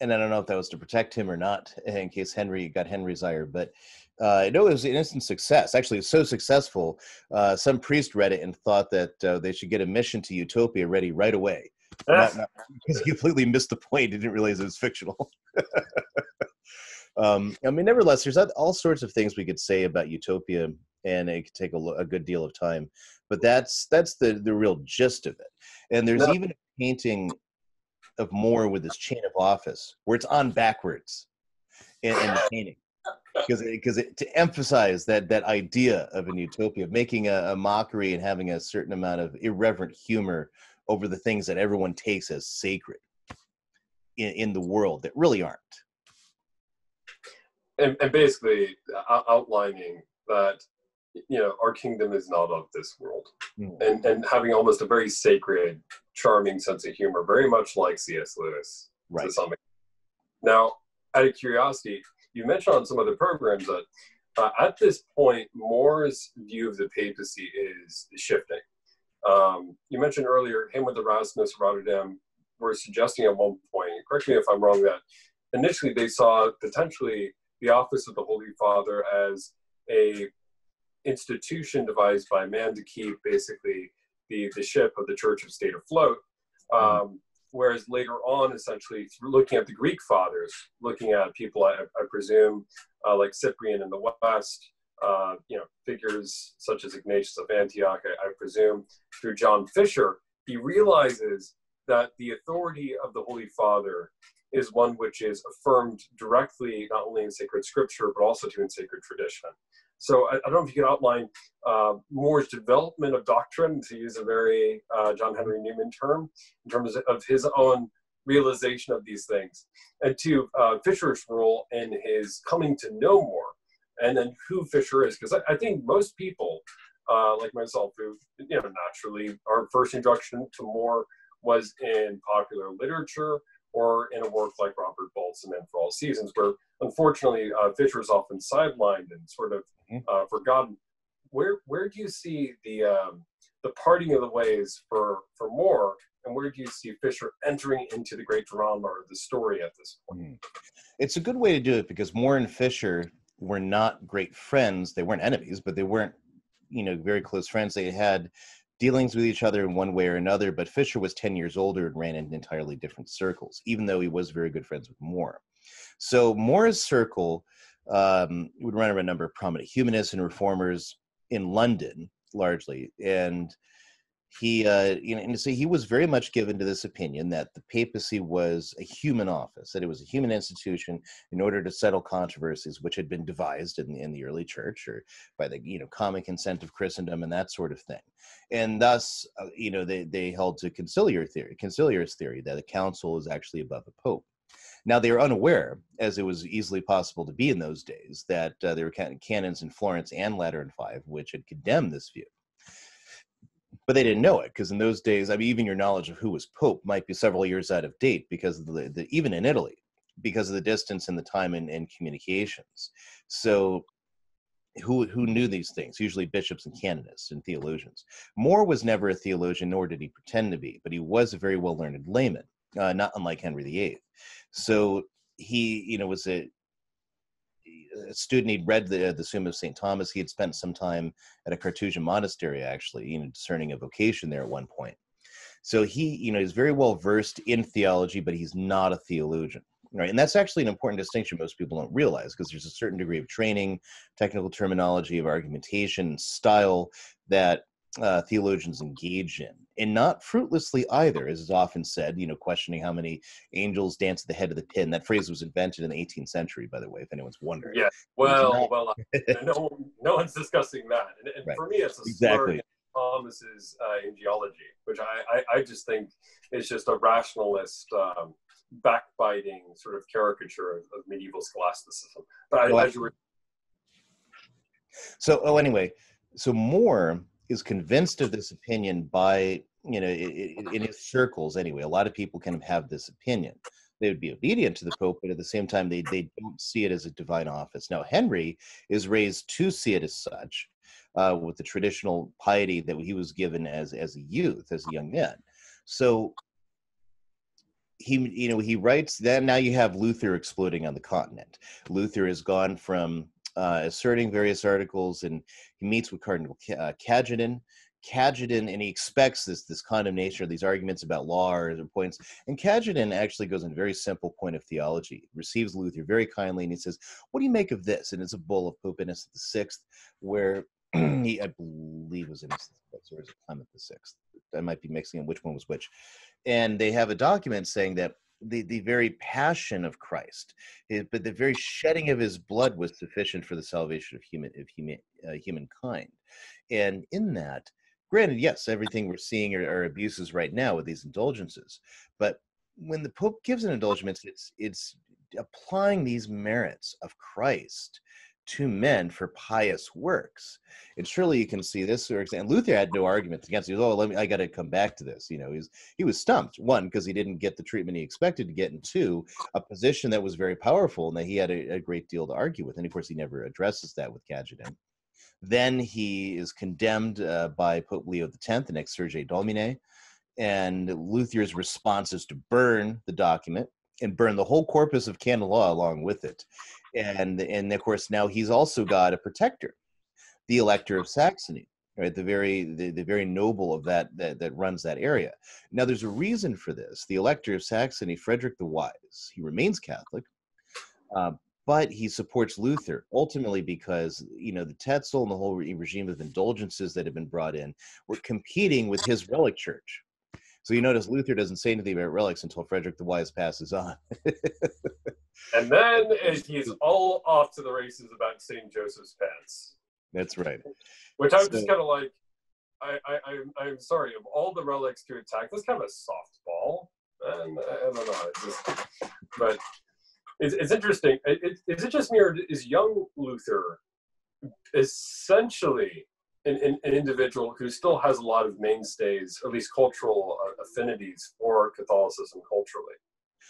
and I don't know if that was to protect him or not in case Henry got Henry's ire but uh, no, it was an instant success. Actually, so successful. Uh, some priest read it and thought that uh, they should get a mission to Utopia ready right away. [laughs] because he completely missed the point. He didn't realize it was fictional. [laughs] um, I mean, nevertheless, there's all sorts of things we could say about Utopia, and it could take a, a good deal of time. But that's that's the the real gist of it. And there's no. even a painting of More with his chain of office where it's on backwards in, in the painting because because to emphasize that that idea of an utopia, making a, a, mockery and having a certain amount of irreverent humor over the things that everyone takes as sacred in, in the world that really aren't. And, and basically uh, outlining that you know our kingdom is not of this world, mm. and and having almost a very sacred, charming sense of humor, very much like C.S. Lewis. Right. Now, out of curiosity, you mentioned on some of the programs that uh, at this point, more's view of the papacy is, shifting. Um, you mentioned earlier him with Erasmus Rotterdam were suggesting at one point, correct me if I'm wrong, that initially they saw potentially the office of the Holy Father as a institution devised by man to keep basically the, the ship of the Church of State afloat. Mm-hmm. Um, whereas later on, essentially, through looking at the Greek fathers, looking at people, I, I presume, uh, like Cyprian in the West, uh, you know, figures such as Ignatius of Antioch, I, I presume, through John Fisher, he realizes that the authority of the Holy Father is one which is affirmed directly not only in sacred scripture but also to in sacred tradition. So I, I, don't know if you could outline uh, More's development of doctrine, to use a very uh, John Henry Newman term, in terms of his own realization of these things, and to uh, Fisher's role in his coming to know more, and then who Fisher is, because I, I, think most people, uh, like myself, who you know naturally our first introduction to More was in popular literature or in a work like Robert Bolt's Men for All Seasons, where unfortunately uh, Fisher is often sidelined and sort of mm-hmm. uh, forgotten. Where where do you see the um, the parting of the ways for for More, and where do you see Fisher entering into the great drama or the story at this point? Mm-hmm. It's a good way to do it because More and Fisher were not great friends. They weren't enemies, but they weren't you know very close friends. They had dealings with each other in one way or another, but Fisher was 10 years older and ran in entirely different circles, even though he was very good friends with More. So More's circle um, would run around a number of prominent humanists and reformers in London, largely, and he uh, you know and so he was very much given to this opinion that the papacy was a human office that it was a human institution in order to settle controversies which had been devised in the, in the early church or by the you know common consent of christendom and that sort of thing. And thus uh, you know they, they held to conciliar theory conciliarist theory that a council is actually above a pope. Now they were unaware, as it was easily possible to be in those days, that uh, there were canons in Florence and Lateran V which had condemned this view but they didn't know it because in those days, I mean, even your knowledge of who was pope might be several years out of date because of the, the even in Italy, because of the distance and the time and, and communications. So, who who knew these things? Usually bishops and canonists and theologians. More was never a theologian, nor did he pretend to be, but he was a very well learned layman, uh, not unlike Henry VIII. So he, you know, was a a student. He'd read the the Summa of Saint Thomas. He had spent some time at a Carthusian monastery, actually, you know, discerning a vocation there at one point. So he, you know, is very well versed in theology, but he's not a theologian. Right. And that's actually an important distinction most people don't realize because there's a certain degree of training, technical terminology of argumentation, style that uh, theologians engage in, and not fruitlessly either, as is often said. You know, questioning how many angels dance at the head of the pin. That phrase was invented in the 18th century, by the way, if anyone's wondering. Yeah. Well, well, no, no one's discussing that, and, and right. for me, it's a exactly. Thomas's uh, angelology, which I, I, I, just think is just a rationalist, um, backbiting sort of caricature of, of medieval scholasticism. But I, well, were... so, oh, anyway, so More is convinced of this opinion by you know in his circles anyway. A lot of people kind of have this opinion. They would be obedient to the Pope, but at the same time, they they don't see it as a divine office. Now, Henry is raised to see it as such uh, with the traditional piety that he was given as as a youth, as a young man. So he you know he writes then now you have luther exploding on the continent luther has gone from uh, asserting various articles and he meets with cardinal uh, cajetan Cajetan, and he expects this this condemnation or these arguments about law or points. And Cajetan actually goes in a very simple point of theology, receives Luther very kindly, and he says, "What do you make of this?" And it's a bull of Pope Innocent the Sixth, where [clears throat] he, I believe, was in or is it Clement the Sixth? I might be mixing in which one was which. And they have a document saying that the, the very passion of Christ, but the very shedding of his blood was sufficient for the salvation of human of human uh, humankind. And in that, granted, yes, everything we're seeing are, are abuses right now with these indulgences, but when the Pope gives an indulgence, it's it's applying these merits of Christ to men for pious works. And surely you can see this, example, Luther had no arguments against. He was, oh, let me, I got to come back to this. You know, he's he was stumped. One, because he didn't get the treatment he expected to get, and two, a position that was very powerful and that he had a, a great deal to argue with. And of course, he never addresses that with Cajetan. Then he is condemned uh, by Pope Leo X in Exsurge Domine, and Luther's response is to burn the document and burn the whole corpus of canon law along with it and and of course now he's also got a protector, the Elector of Saxony, right? The very the, the very noble of that, that that runs that area. Now there's a reason for this. The Elector of Saxony, Frederick the Wise, he remains Catholic. Uh, but he supports Luther ultimately because you know the Tetzel and the whole regime of indulgences that have been brought in were competing with his relic church. So you notice Luther doesn't say anything about relics until Frederick the Wise passes on. and then he's all off to the races about St. Joseph's pants. That's right. Which I'm so, just kind of like, I, I, I'm, I'm sorry, of all the relics to attack, that's kind of a softball. And I don't know. It's just, but it's, it's interesting. It, it, is it just me or is young Luther essentially an, an, an, individual who still has a lot of mainstays, at least cultural uh, affinities for Catholicism culturally.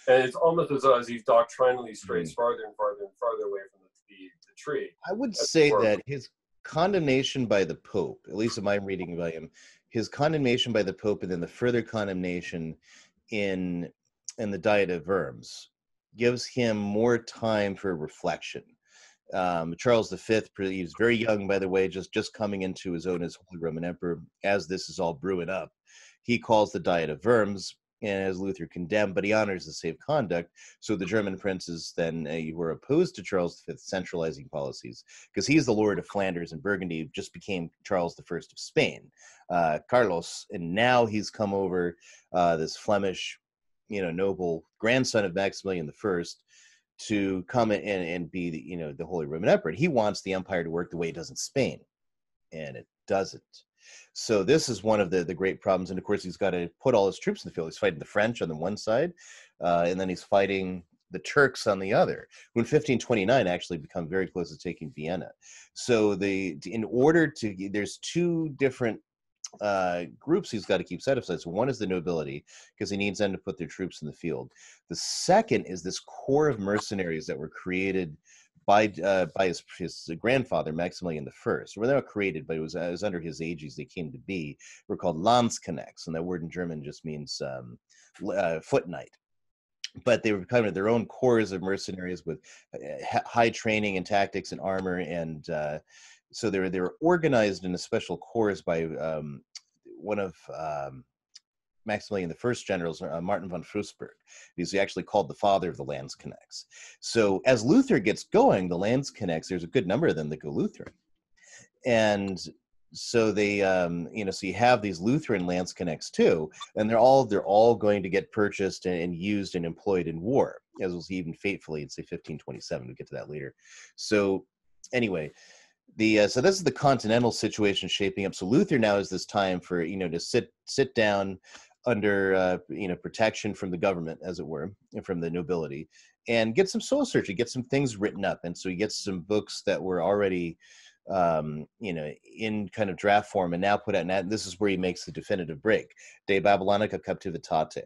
And it's almost as though as he doctrinally strays mm-hmm. farther and farther and farther away from the, the, the tree. I would say that his condemnation by the Pope, at least in my reading by him, his condemnation by the Pope and then the further condemnation in in the Diet of Worms gives him more time for reflection um, Charles V, he was very young, by the way, just just coming into his own as Holy Roman Emperor. As this is all brewing up, he calls the Diet of Worms, and as Luther condemned, but he honors the safe conduct. So the German princes then uh, were opposed to Charles V's centralizing policies because he's the Lord of Flanders and Burgundy, just became Charles I of Spain, uh, Carlos, and now he's come over uh, this Flemish, you know, noble grandson of Maximilian I to come in and be the you know the Holy Roman Emperor. He wants the empire to work the way it does in Spain, and it doesn't. So this is one of the the great problems. And of course, he's got to put all his troops in the field. He's fighting the French on the one side, uh, and then he's fighting the Turks on the other, who in 1529 actually become very close to taking Vienna. So the in order to there's two different uh, groups he's got to keep set aside. So one is the nobility because he needs them to put their troops in the field. The second is this core of mercenaries that were created by uh, by his, his grandfather Maximilian I. Well, they were created, but it was, it was under his aegis they came to be. Were called Landsknechts, and that word in German just means um, uh, foot knight. but they were kind of their own corps of mercenaries with uh, high training and tactics and armor, and uh, so they were they were organized in a special corps by um, one of um, Maximilian the First generals, uh, Martin von Frundsberg. He's actually called the father of the Landsknechts. So as Luther gets going, the Landsknechts, there's a good number of them that go Lutheran. And so they um, you know so you have these lutheran landsknechts too and they're all they're all going to get purchased and, and used and employed in war as we'll see even fatefully in say 1527 we'll get to that later so anyway the uh, so this is the continental situation shaping up so luther now is this time for you know to sit sit down under uh, you know protection from the government as it were and from the nobility and get some soul searching get some things written up and so he gets some books that were already um, you know, in kind of draft form and now put out. And this is where he makes the definitive break: De Babylonica Captivitate,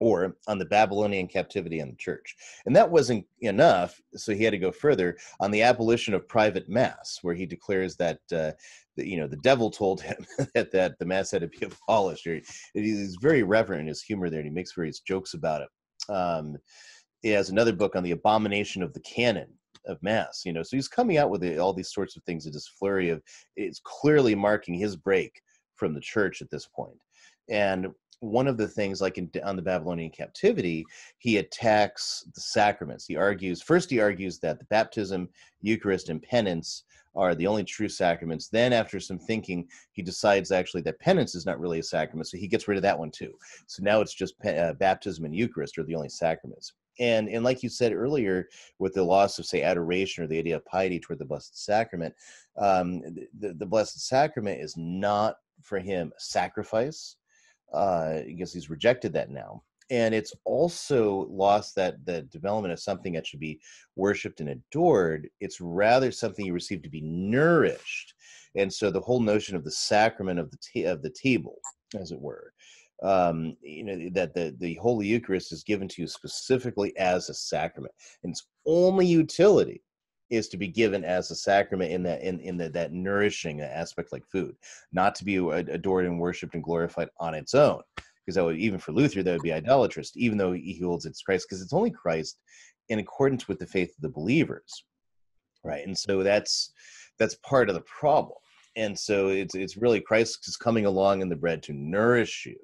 or on the Babylonian captivity and the church. And that wasn't enough, so he had to go further on the abolition of private mass, where he declares that. Uh, the, you know, the devil told him [laughs] that, that the mass had to be [laughs] abolished. He's very reverent in his humor there, and he makes various jokes about it. Um, he has another book on the abomination of the canon, of mass you know so he's coming out with all these sorts of things in this flurry of it's clearly marking his break from the church at this point and one of the things like in, on the babylonian captivity he attacks the sacraments he argues first he argues that the baptism eucharist and penance are the only true sacraments. Then, after some thinking, he decides actually that penance is not really a sacrament, so he gets rid of that one too. So now it's just uh, baptism and Eucharist are the only sacraments and and like you said earlier with the loss of say adoration or the idea of piety toward the blessed sacrament um, the, the blessed sacrament is not for him a sacrifice uh, because he's rejected that now. And it's also lost that the development of something that should be worshipped and adored. It's rather something you receive to be nourished. And so the whole notion of the sacrament of the of the table as it were um, you know that the the Holy Eucharist is given to you specifically as a sacrament, and its only utility is to be given as a sacrament in that in in the, that nourishing aspect like food, not to be adored and worshipped and glorified on its own. Because that would even for Luther that would be idolatrous, even though he holds it's Christ, because it's only Christ in accordance with the faith of the believers, right? And so that's that's part of the problem. And so it's it's really Christ is coming along in the bread to nourish you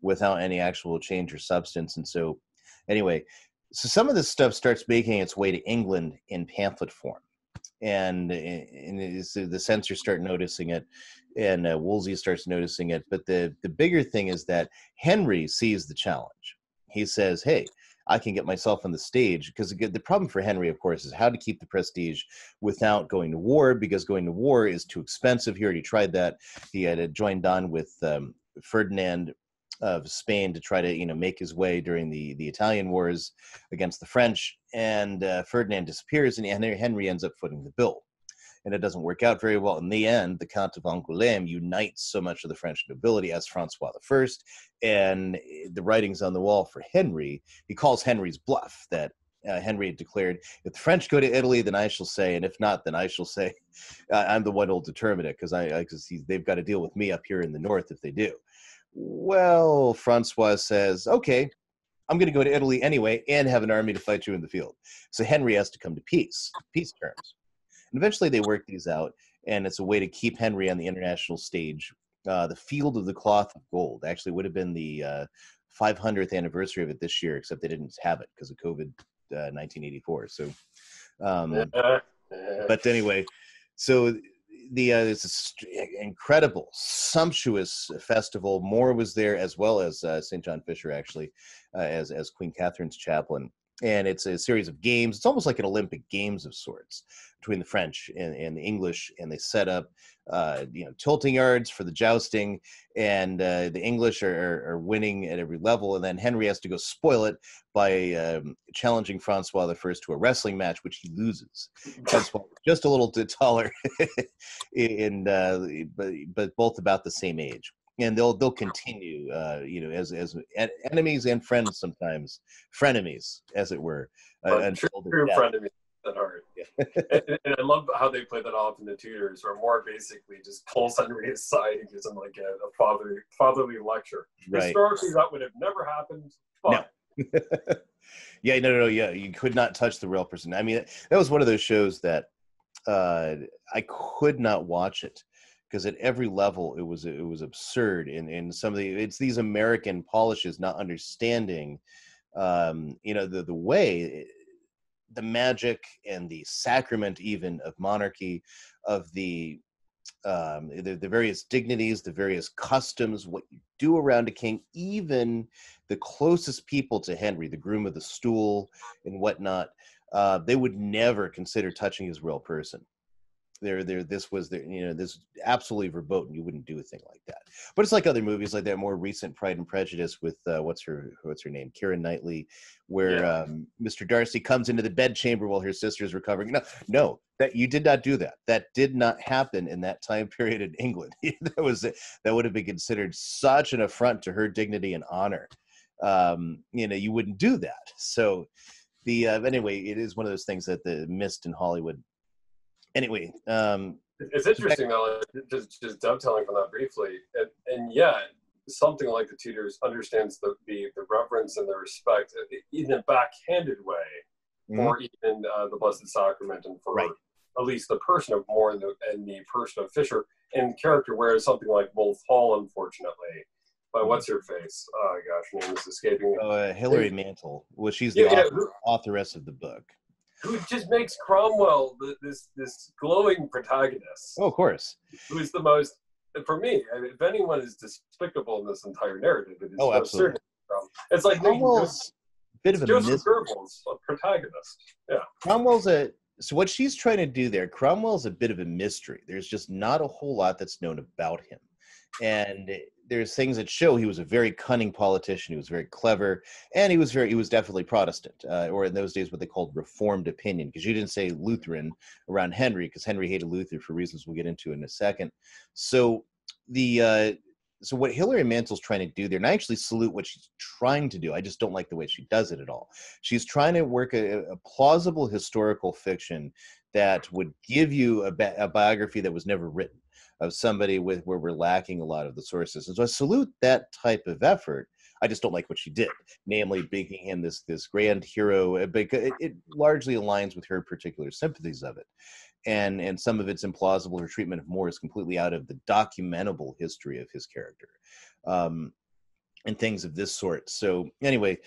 without any actual change or substance. And so, anyway, so some of this stuff starts making its way to England in pamphlet form, and, and the censors start noticing it, and uh, Wolsey starts noticing it. But the the bigger thing is that Henry sees the challenge. He says, "Hey." I can get myself on the stage because the problem for Henry, of course, is how to keep the prestige without going to war because going to war is too expensive. He already tried that. He had joined on with um, Ferdinand of Spain to try to you know make his way during the the Italian wars against the French, and uh, Ferdinand disappears, and Henry, ends up footing the bill, and it doesn't work out very well. In the end, the Count of Angoulême unites so much of the French nobility as Francois I, and the writings on the wall for Henry. He calls Henry's bluff that uh, Henry had declared, if the French go to Italy, then I shall say, and if not, then I shall say, [laughs] uh, I'm the one who'll determine it because I because they've got to deal with me up here in the north if they do. Well, Francois says, okay, I'm going to go to Italy anyway and have an army to fight you in the field. So Henry has to come to peace, peace terms. And eventually they work these out, and it's a way to keep Henry on the international stage. Uh, the Field of the Cloth of Gold actually would have been the uh, 500th anniversary of it this year, except they didn't have it because of COVID uh, 1984. So, um, [laughs] but anyway, so the uh, it's incredible, sumptuous festival. More was there as well as uh, St. John Fisher, actually, uh, as as Queen Catherine's chaplain. And it's a series of games. It's almost like an Olympic Games of sorts between the French and, and the English. And they set up uh, you know tilting yards for the jousting, and uh, the English are, are, winning at every level. And then Henry has to go spoil it by um, challenging Francois I to a wrestling match, which he loses. Francois just a little bit [laughs] taller, [laughs] and uh, but but both about the same age. And they'll they'll continue, uh, you know, as as enemies and friends sometimes, frenemies, as it were, uh, until true frenemies that hard. Yeah. [laughs] and, and, I love how they play that off in the Tudors, where more basically just pulls Henry aside and gives him like a, a fatherly fatherly lecture. Right. Historically, that would have never happened. But no. [laughs] yeah, no, no, no, yeah, you could not touch the real person. I mean, that was one of those shows that uh, I could not watch it because at every level it was it was absurd and and some of the it's these American polishes not understanding um, you know the the way the magic and the sacrament even of monarchy of the um, the, the various dignities, the various customs, what you do around a king, even the closest people to Henry, the groom of the stool and whatnot, uh, they would never consider touching his real person there there this was there you know this absolutely verboten you wouldn't do a thing like that. But it's like other movies like that more recent pride and prejudice with uh, what's her what's her name Keira Knightley where yeah. um, mr darcy comes into the bedchamber while her sister is recovering. No no that you did not do that. That did not happen in that time [laughs] period in england. [laughs] That was that would have been considered such an affront to her dignity and honor. Um, you know you wouldn't do that. So the uh, anyway it is one of those things that the missed in hollywood anyway, um, it's interesting though, just just dovetailing from that briefly, and, and yeah, something like the Tudors understands the, the, the reverence and the respect in a backhanded way mm-hmm. for even uh, the Blessed Sacrament and for right. at least the person of More and the, and the person of Fisher in character, whereas something like Wolf Hall, unfortunately, by mm-hmm. what's her face? Oh gosh, her name is escaping me. Uh, Hilary Mantel. Well, she's the yeah, author, yeah. authoress of the book who just makes Cromwell the, this this glowing protagonist. Oh, of course. Who is the most, for me, I mean, if anyone is despicable in this entire narrative, it is oh, absolutely. It's like Cromwell's a bit of a Joseph mis- Goebbels, a protagonist. Yeah. Cromwell's a so what she's trying to do there. Cromwell's a bit of a mystery. There's just not a whole lot that's known about him, and there's things that show he was a very cunning politician. He was very clever, and he was very he was definitely Protestant, uh, or in those days what they called Reformed opinion. Because you didn't say Lutheran around Henry, because Henry hated Luther for reasons we'll get into in a second. So the uh, so what Hilary Mantel's trying to do there, and I actually salute what she's trying to do. I just don't like the way she does it at all. She's trying to work a, a plausible historical fiction that would give you a, bi- a biography that was never written of somebody with where we're lacking a lot of the sources. And so I salute that type of effort. I just don't like what she did, namely making him this this grand hero, uh, because it, it largely aligns with her particular sympathies of it, and and some of it's implausible. Her treatment of More is completely out of the documentable history of his character, um, and things of this sort. So anyway,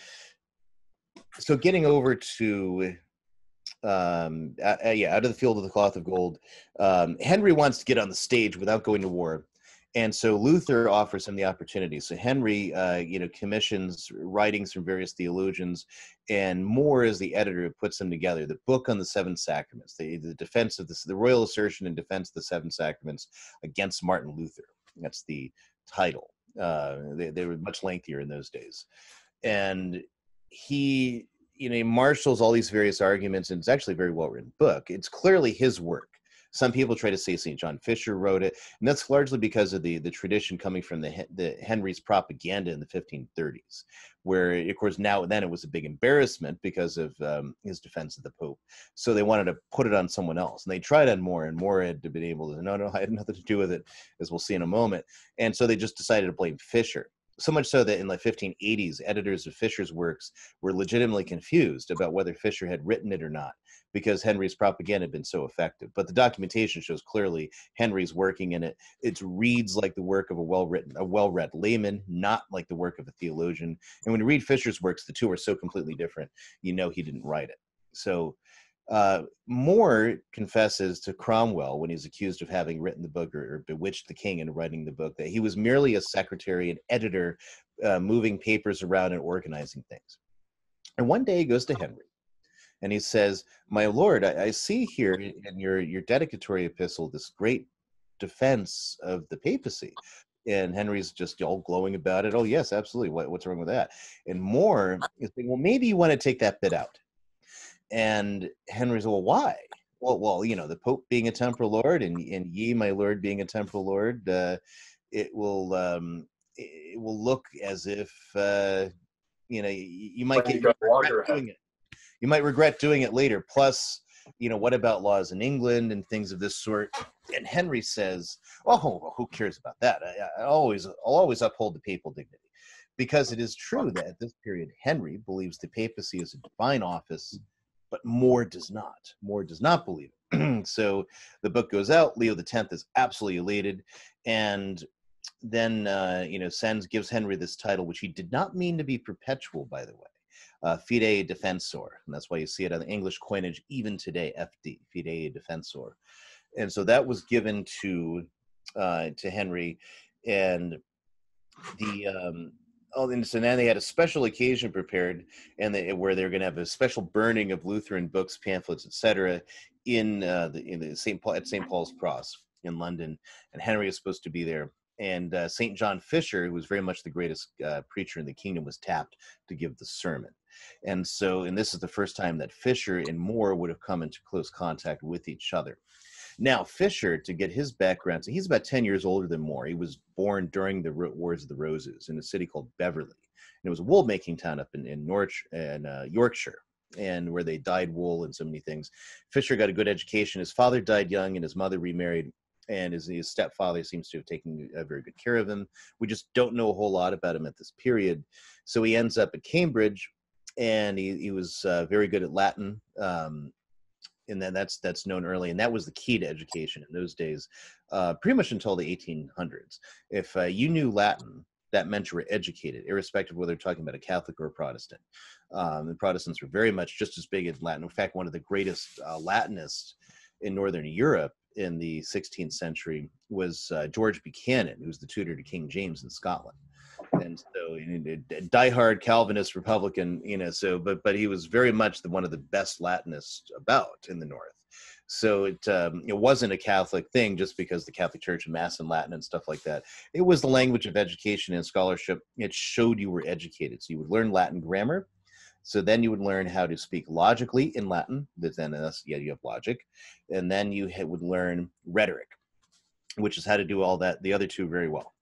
so getting over to um, uh, yeah, out of the field of the cloth of gold. Um, Henry wants to get on the stage without going to war, and so Luther offers him the opportunity. So Henry, uh, you know, commissions writings from various theologians, and More is the editor who puts them together. The book on the seven sacraments, the, the defense of this, the royal assertion and defense of the seven sacraments against Martin Luther. That's the title. Uh, they, they were much lengthier in those days, and he you know he marshals all these various arguments and it's actually a very well written book. It's clearly his work. Some people try to say st john fisher wrote it and that's largely because of the the tradition coming from the, the henry's propaganda in the 1530s where of course now and then it was a big embarrassment because of um, his defense of the pope. So they wanted to put it on someone else and they tried on more and more had been able to no no i had nothing to do with it as we'll see in a moment. And so they just decided to blame fisher so much so that in the 1580s editors of fisher's works were legitimately confused about whether fisher had written it or not because henry's propaganda had been so effective. But the documentation shows clearly henry's working in it. It reads like the work of a well-written a well-read layman not like the work of a theologian. And when you read fisher's works the two are so completely different. You know he didn't write it. So uh, More confesses to Cromwell when he's accused of having written the book or, or, bewitched the king into writing the book that he was merely a secretary and editor, uh, moving papers around and organizing things. And one day he goes to Henry and he says, My lord, I, I see here in your, your dedicatory epistle this great defense of the papacy. And Henry's just all glowing about it. Oh, yes, absolutely. What, what's wrong with that? And More is saying, Well, maybe you want to take that bit out and Henry's, well, why? Well, well, you know, the Pope being a temporal lord and, and ye, my lord, being a temporal lord, uh, it will um, it will look as if uh, you know you, you might get doing it. You might regret doing it later. Plus, you know, what about laws in England and things of this sort? And Henry says, "Oh, who cares about that? I, I always, I'll always uphold the papal dignity." because it is true that at this period, Henry believes the papacy is a divine office, but More does not. More does not believe it. [clears throat] so the book goes out. Leo X is absolutely elated, and then uh, you know sends gives Henry this title, which he did not mean to be perpetual, by the way. Uh, fidei defensor, and that's why you see it on the English coinage even today. FD, fidei defensor, and so that was given to uh, to Henry, and the um, oh, and so now they had a special occasion prepared, and they, where they're going to have a special burning of Lutheran books, pamphlets, etc., in uh, the in the St. Paul at St. Paul's Cross in London, and Henry is supposed to be there. And uh, St. John Fisher, who was very much the greatest uh, preacher in the kingdom, was tapped to give the sermon. And so, and this is the first time that Fisher and More would have come into close contact with each other. Now, Fisher, to get his background, so he's about 10 years older than More. He was born during the Wars of the Roses in a city called Beverley. And it was a wool making town up in, in Norwich and uh, Yorkshire and where they dyed wool and so many things. Fisher got a good education. His father died young and his mother remarried and his, his stepfather seems to have taken a very good care of him. We just don't know a whole lot about him at this period. So he ends up at Cambridge and he, he was uh, very good at Latin. Um, and then that's that's known early, and that was the key to education in those days, uh, pretty much until the 1800s. If uh, you knew Latin, that meant you were educated, irrespective of whether you're talking about a Catholic or a Protestant. Um, the Protestants were very much just as big as Latin. In fact, one of the greatest uh, Latinists in Northern Europe in the 16th century was uh, George Buchanan, who was the tutor to King James in Scotland and so you know, diehard Calvinist Republican, you know. So, but but he was very much the one of the best Latinists about in the North. So it um, it wasn't a Catholic thing just because the Catholic Church and Mass in Latin and stuff like that. It was the language of education and scholarship. It showed you were educated. So you would learn Latin grammar. So then you would learn how to speak logically in Latin. Then that's yeah, you have logic, and then you would learn rhetoric, which is how to do all that. The other two very well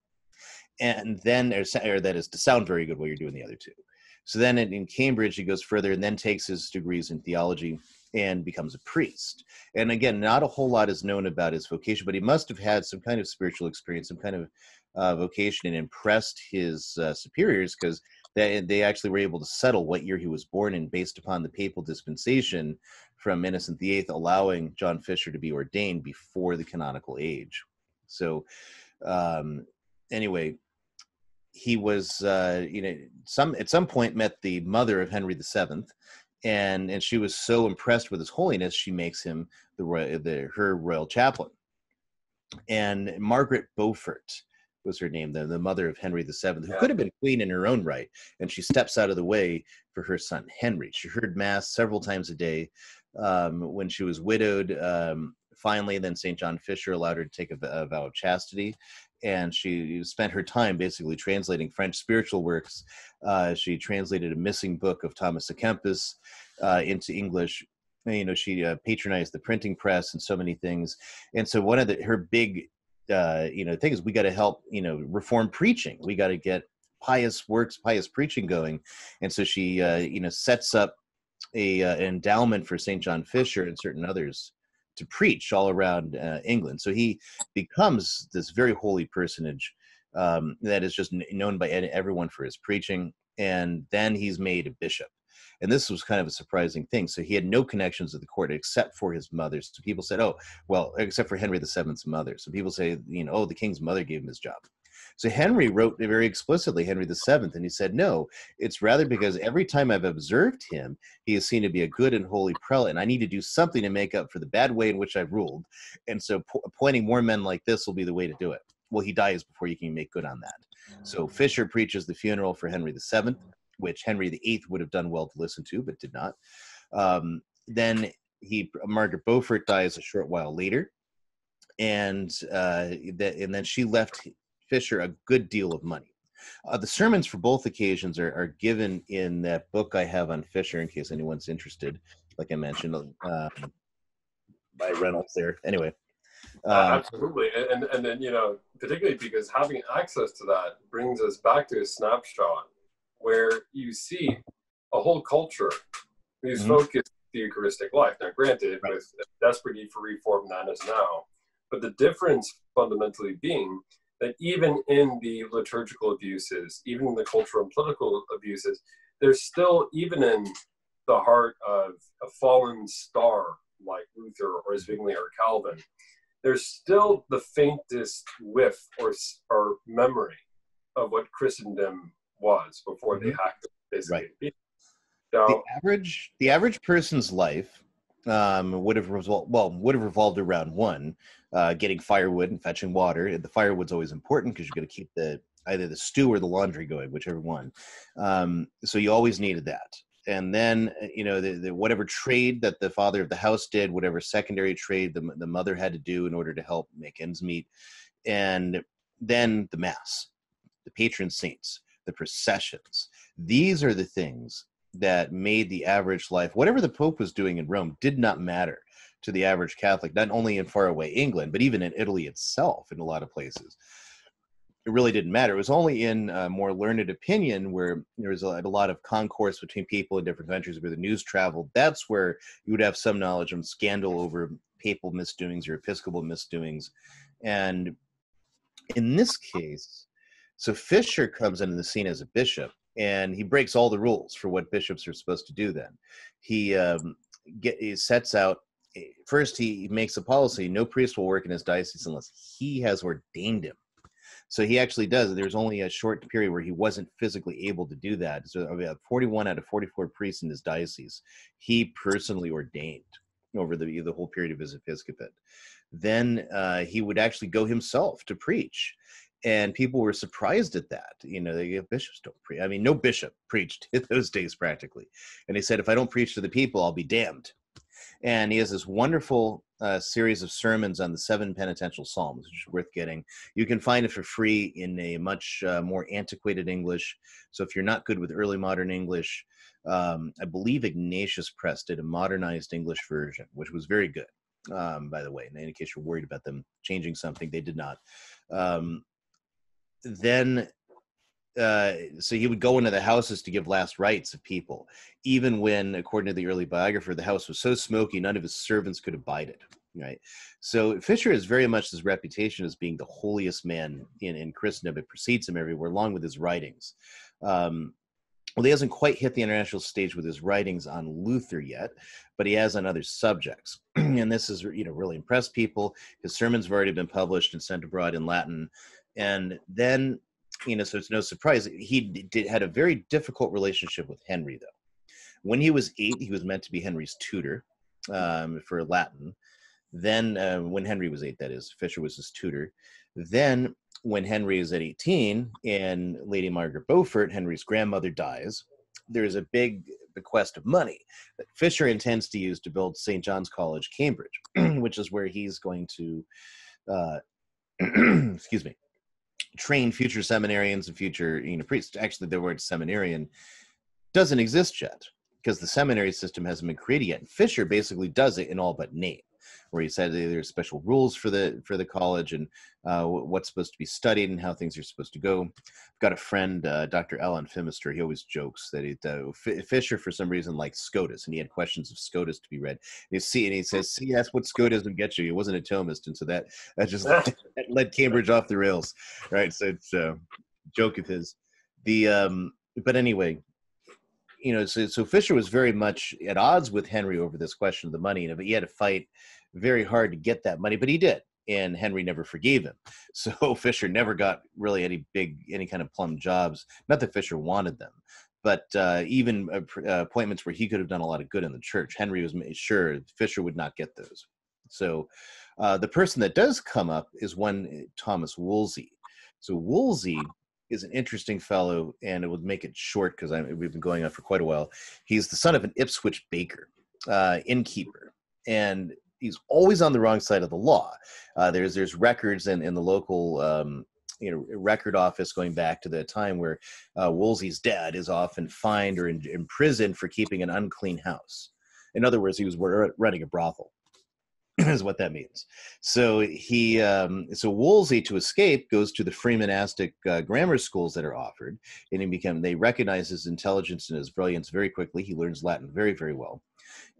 and then there's or that is to sound very good while you're doing the other two. So then in, Cambridge, he goes further and then takes his degrees in theology and becomes a priest. And again, not a whole lot is known about his vocation, but he must have had some kind of spiritual experience, some kind of uh, vocation, and impressed his uh, superiors because they, they actually were able to settle what year he was born in based upon the papal dispensation from Innocent VIII, allowing John Fisher to be ordained before the canonical age. So, um, anyway, he was uh, you know some at some point met the mother of Henry VII, and and she was so impressed with his holiness she makes him the, royal, the her royal chaplain. And Margaret Beaufort was her name, the, the mother of Henry VII, who yeah. could have been queen in her own right, and she steps out of the way for her son Henry. She heard mass several times a day. Um, when she was widowed, um, finally, then St. John Fisher allowed her to take a, a vow of chastity and she spent her time basically translating French spiritual works. Uh, she translated a missing book of Thomas à Kempis uh, into English. You know, she uh, patronized the printing press and so many things. And so one of the her big, uh, you know, thing is we got to help, you know, reform preaching. We got to get pious works, pious preaching going. And so she, uh, you know, sets up a uh, endowment for St. John Fisher and certain others to preach all around uh, England. So he becomes this very holy personage um, that is just known by everyone for his preaching. And then he's made a bishop. And this was kind of a surprising thing. So he had no connections with the court except for his mother. So people said, oh, well, except for Henry VII's mother. So people say, you know, oh, the king's mother gave him his job. So Henry wrote very explicitly, Henry VII, and he said, no, it's rather because every time I've observed him, he is seen to be a good and holy prelate, and I need to do something to make up for the bad way in which I've ruled. And so po- appointing more men like this will be the way to do it. Well, he dies before you can make good on that. So Fisher preaches the funeral for Henry VII, which Henry VIII would have done well to listen to, but did not. Um, then he Margaret Beaufort dies a short while later, and uh, that, and then she left Fisher a good deal of money. Uh, the sermons for both occasions are, are given in that book I have on Fisher, in case anyone's interested. Like I mentioned, uh, by Reynolds there. Anyway. Uh, uh, absolutely, and and then you know, particularly because having access to that brings us back to a snapshot where you see a whole culture who's mm-hmm. focused the Eucharistic life. Now, granted, right. with desperate need for reform that is now, but the difference fundamentally being that even in the liturgical abuses, even in the cultural and political abuses, there's still, even in the heart of a fallen star like Luther or Zwingli or Calvin, there's still the faintest whiff or, or memory of what Christendom was before they mm-hmm. hacked it. Right. So, the average the average person's life um, would have revolved well would have revolved around one uh, getting firewood and fetching water. The firewood's always important because you're going to keep the either the stew or the laundry going, whichever one. Um, so you always needed that. And then uh, you know the, the, whatever trade that the father of the house did, whatever secondary trade the the mother had to do in order to help make ends meet, and then the mass, the patron saints, the processions. These are the things that made the average life, whatever the Pope was doing in Rome, did not matter to the average Catholic, not only in faraway England, but even in Italy itself, in a lot of places. It really didn't matter. It was only in uh, more learned opinion where there was a, a, lot of concourse between people in different countries where the news traveled. That's where you would have some knowledge of scandal over papal misdoings or episcopal misdoings. And in this case, so Fisher comes into the scene as a bishop and he breaks all the rules for what bishops are supposed to do. Then he um, get he sets out. Eh, first, he makes a policy: no priest will work in his diocese unless he has ordained him. So he actually does. There's only a short period where he wasn't physically able to do that. So about 41 out of 44 priests in his diocese, he personally ordained over the the whole period of his episcopate. Then uh, he would actually go himself to preach and people were surprised at that. You know, they, bishops don't preach. I mean, no bishop [laughs] preached in those days practically. And he said, if I don't preach to the people, I'll be damned. And he has this wonderful uh, series of sermons on the seven penitential psalms, which is worth getting. You can find it for free in a much uh, more antiquated English. So if you're not good with early modern English, um, I believe Ignatius Press did a modernized English version, which was very good. Um, by the way, in any case you're worried about them changing something, they did not. Um, then uh, so he would go into the houses to give last rites of people, even when, according to the early biographer, the house was so smoky none of his servants could abide it. Right. So Fisher has very much this reputation as being the holiest man in, in Christendom. It precedes him everywhere, along with his writings. Um, well, he hasn't quite hit the international stage with his writings on Luther yet, but he has on other subjects. [clears throat] and this has, you know, really impressed people. His sermons have already been published and sent abroad in Latin and then you know so it's no surprise he did, had a very difficult relationship with henry though. When he was eight he was meant to be henry's tutor um, for latin. Then uh, when henry was eight that is fisher was his tutor. Then when henry is at 18 and lady margaret beaufort henry's grandmother dies there's a big bequest of money that fisher intends to use to build st john's college cambridge [clears throat] which is where he's going to uh, [clears throat] excuse me train future seminarians and future you know priests. Actually, the word seminarian doesn't exist yet because the seminary system hasn't been created yet. and Fisher basically does it in all but name where he said there's special rules for the for the college and uh, what's supposed to be studied and how things are supposed to go. I've got a friend, uh, Dr. Alan Fimister. He always jokes that he, uh, Fisher, for some reason, likes Scotus, and he had questions of Scotus to be read. And see, and he says, "See, that's what Scotus would get you. He wasn't a Thomist, and so that that just [laughs] [laughs] led Cambridge off the rails, right? So it's a joke of his. The um, but anyway, you know, so, so Fisher was very much at odds with Henry over this question of the money, and he had to fight very hard to get that money, but he did. And Henry never forgave him. [laughs] So Fisher never got really any big, any kind of plum jobs. Not that Fisher wanted them, but uh, even uh, appointments where he could have done a lot of good in the church, Henry was sure Fisher would not get those. So uh, the person that does come up is one Thomas Wolsey. So Wolsey is an interesting fellow, and it would make it short because we've been going on for quite a while. He's the son of an Ipswich baker, uh, innkeeper, and he's always on the wrong side of the law. Uh, there's there's records in in the local um, you know record office going back to the time where uh, Wolsey's dad is often fined or in, imprisoned for keeping an unclean house. In other words, he was running a brothel. [clears throat] is what that means. So he, um, so Wolsey to escape goes to the free monastic uh, grammar schools that are offered, and he become they recognize his intelligence and his brilliance very quickly. He learns Latin very very well,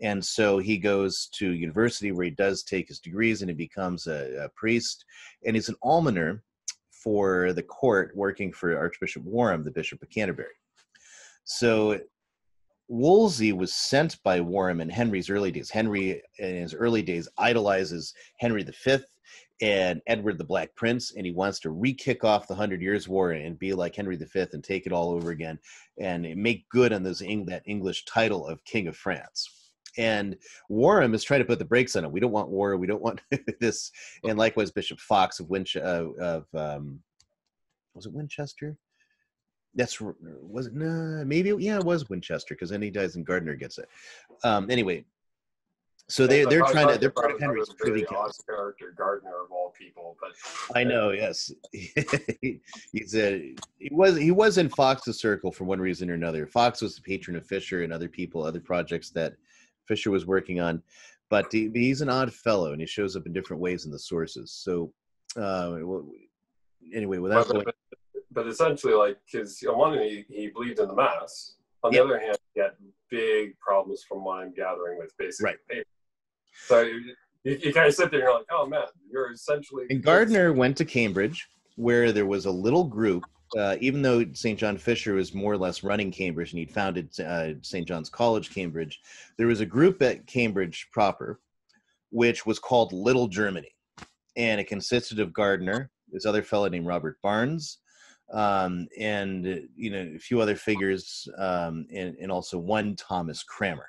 and so he goes to university where he does take his degrees and he becomes a, a priest and he's an almoner for the court working for Archbishop Warham, the Bishop of Canterbury. So Wolsey was sent by Warham in Henry's early days. Henry, in his early days, idolizes Henry V and Edward the Black Prince, and he wants to re-kick off the Hundred Years' War and be like Henry V and take it all over again and make good on those that English title of King of France. And Warham is trying to put the brakes on it. We don't want war. We don't want [laughs] this. And likewise, Bishop Fox of Winch uh, of um, was it Winchester? That's was it? Nah, maybe yeah, it was Winchester because then he dies and Gardiner gets it. Um, anyway, so they they're trying to they're part of Henry's privy council. character Gardiner of all people, but I know yes, [laughs] he's a he was he was in Fox's circle for one reason or another. Fox was the patron of Fisher and other people, other projects that Fisher was working on, but he, he's an odd fellow and he shows up in different ways in the sources. So uh, anyway, without going but essentially, like, because on one hand, he, he believed in the mass. On the other hand, he had big problems from what I'm gathering with basic right. paper. So you, you kind of sit there and you're like, oh man, you're essentially. And Gardiner went to Cambridge, where there was a little group. Uh, even though St. John Fisher was more or less running Cambridge and he'd founded uh, St. John's College, Cambridge, there was a group at Cambridge proper, which was called Little Germany, and it consisted of Gardiner, this other fellow named Robert Barnes, um, and you know a few other figures, um, and, and also one Thomas Cranmer.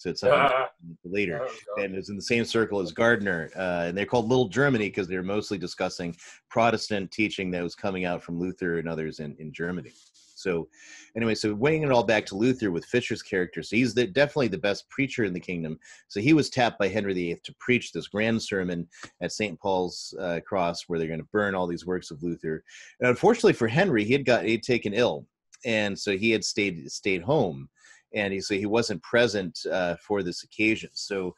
So it's uh, [laughs] later, oh, and it's in the same circle as Gardiner, uh, and they're called Little Germany because they're mostly discussing Protestant teaching that was coming out from Luther and others in, in Germany. So, anyway, so weighing it all back to Luther with Fisher's character, so he's the, definitely the best preacher in the kingdom. So he was tapped by Henry VIII to preach this grand sermon at St. Paul's uh, Cross, where they're going to burn all these works of Luther. And unfortunately for Henry, he had got he'd taken ill, and so he had stayed stayed home and he so he wasn't present uh, for this occasion. So,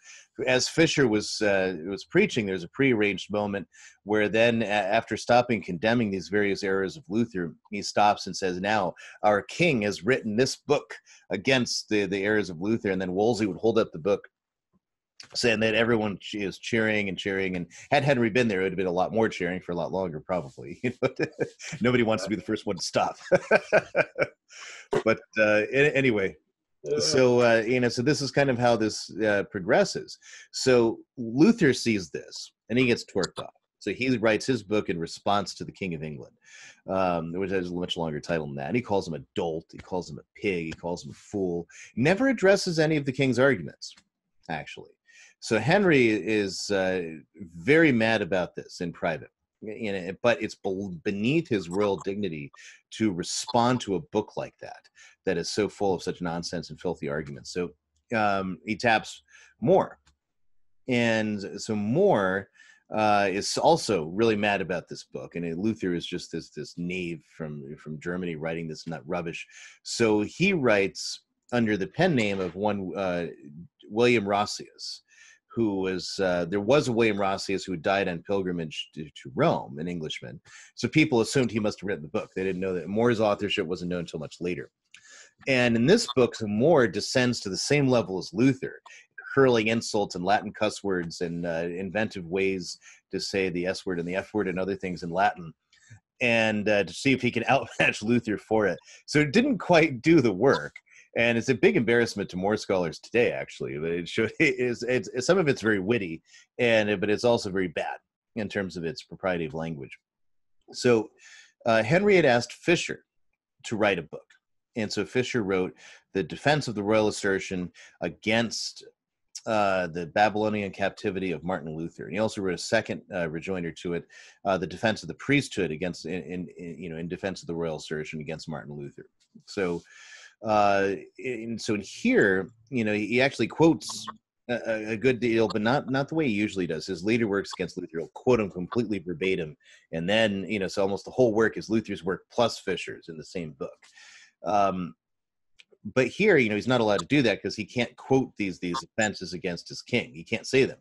as Fisher was uh, was preaching, there's a prearranged moment where then, after stopping condemning these various errors of Luther, he stops and says, "Now our King has written this book against the the errors of Luther," and then Wolsey would hold up the book saying that everyone is cheering and cheering. And had Henry been there, it would have been a lot more cheering for a lot longer, probably. [laughs] Nobody wants to be the first one to stop. [laughs] but uh, anyway, so uh, you know so this is kind of how this uh, progresses. So luther sees this and he gets twerked off. So he writes his book in response to the king of england um, which has a much longer title than that. And he calls him a dolt. He calls him a pig. He calls him a fool. Never addresses any of the king's arguments actually. So henry is uh, very mad about this in private you know, but it's beneath his royal dignity to respond to a book like that that is so full of such nonsense and filthy arguments. So um, he taps More, and so More uh, is also really mad about this book, and Luther is just this this knave from from Germany writing this nut rubbish. So he writes under the pen name of one uh, William Roscius, who was uh, there was a William Rossius who died on pilgrimage to, to, Rome, an Englishman. So people assumed he must have written the book. They didn't know that More's authorship wasn't known until much later. And in this book, Moore descends to the same level as Luther, hurling insults and Latin cuss words and uh, inventive ways to say the S word and the F word and other things in Latin, and uh, to see if he can [laughs] outmatch Luther for it. So it didn't quite do the work. And it's a big embarrassment to More scholars today, actually. But it should, [laughs] it's, it's, some of it's very witty, and but it's also very bad in terms of its propriety of language. So uh, Henry had asked Fisher to write a book and so Fisher wrote the defense of the royal assertion against uh, the Babylonian captivity of Martin Luther, and he also wrote a second uh, rejoinder to it, uh, the defense of the priesthood against, in, in, in, you know, in defense of the royal assertion against Martin Luther. So, uh, in, so in here, you know, he actually quotes a, a, good deal, but not not the way he usually does. His later works against Luther, he'll quote him completely verbatim, and then you know, so almost the whole work is Luther's work plus Fisher's in the same book. Um, but here, you know, he's not allowed to do that because he can't quote these these offenses against his king. He can't say them.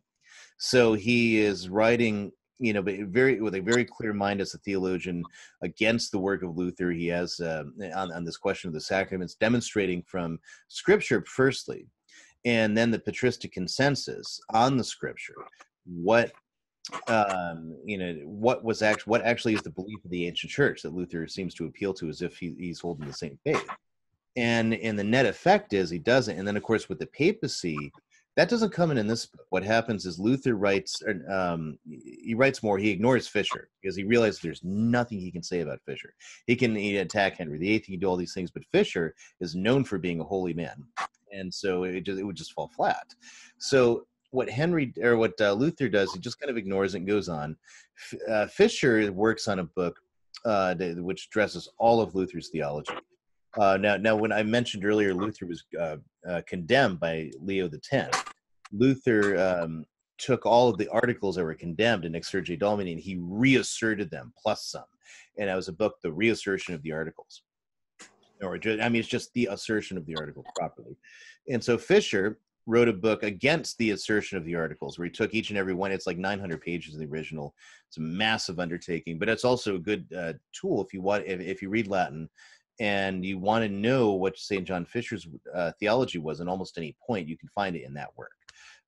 So he is writing, you know, but very with a very clear mind as a theologian against the work of Luther. He has uh, on, on this question of the sacraments, demonstrating from Scripture firstly, and then the patristic consensus on the Scripture what um, you know what was actually what actually is the belief of the ancient church that Luther seems to appeal to as if he, he's holding the same faith. And and the net effect is he doesn't. And then of course with the papacy, that doesn't come in in this book. What happens is Luther writes, um, he writes more. He ignores Fisher because he realizes there's nothing he can say about Fisher. He can he attack Henry VIII, he can do all these things, but Fisher is known for being a holy man, and so it just it would just fall flat. So what Henry or what uh, Luther does, he just kind of ignores it and goes on. F- uh, Fisher works on a book uh, which addresses all of Luther's theology. Uh, now, now, when I mentioned earlier, Luther was uh, uh, condemned by Leo X. Luther um, took all of the articles that were condemned in Exsurge Domine and he reasserted them plus some. And that was a book, The Reassertion of the Articles. Or just, I mean, it's just the assertion of the article properly. And so Fisher wrote a book against the assertion of the articles where he took each and every one. It's like 900 pages in the original. It's a massive undertaking, but it's also a good uh, tool if you want, if, if you read Latin and you want to know what St. John Fisher's uh, theology was in almost any point, you can find it in that work.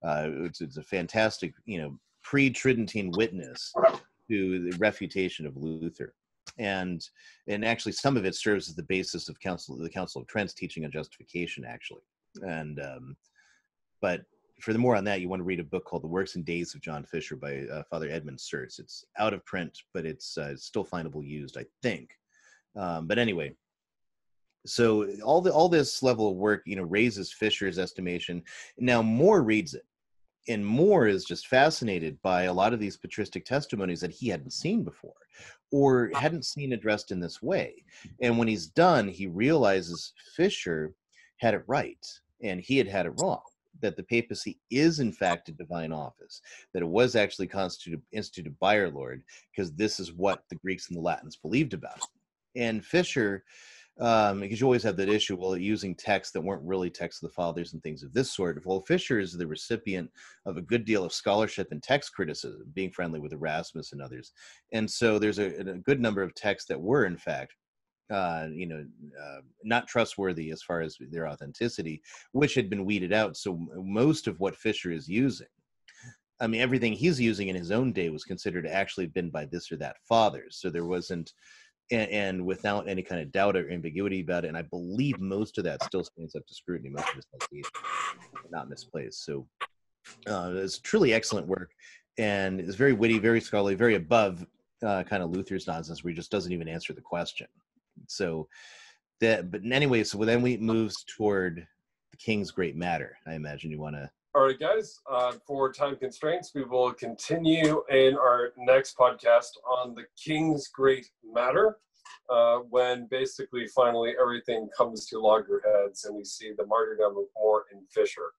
Uh, it's, it's, a fantastic, you know, pre-Tridentine witness to the refutation of Luther, and and actually some of it serves as the basis of Council the Council of Trent's teaching on justification, actually. And um, but for the more on that, you want to read a book called The Works and Days of John Fisher by uh, Father Edmund Surtz. It's out of print, but it's, uh, still findable used, I think. Um, but anyway, so all the all this level of work you know raises fisher's estimation. Now more reads it and more is just fascinated by a lot of these patristic testimonies that he hadn't seen before or hadn't seen addressed in this way. And when he's done he realizes fisher had it right and he had had it wrong that the papacy is in fact a divine office that it was actually constituted instituted by our lord because this is what the greeks and the latins believed about it. And fisher um, because you always have that issue well using texts that weren't really texts of the fathers and things of this sort well fisher is the recipient of a good deal of scholarship and text criticism being friendly with erasmus and others and so there's a, a good number of texts that were in fact uh, you know, uh, not trustworthy as far as their authenticity, which had been weeded out. So most of what Fisher is using, I mean, everything he's using in his own day was considered actually been by this or that fathers. So there wasn't and, and, without any kind of doubt or ambiguity about it. And I believe most of that still stands up to scrutiny, most of it's not misplaced. So uh, it's truly excellent work, and it's very witty, very scholarly, very above uh, kind of Luther's nonsense, where he just doesn't even answer the question. So that, but anyway, so then we moves toward the King's Great Matter. I imagine you want to all right, guys, uh, for time constraints, we will continue in our next podcast on the King's Great Matter, uh, when basically finally everything comes to loggerheads and we see the martyrdom of More and Fisher.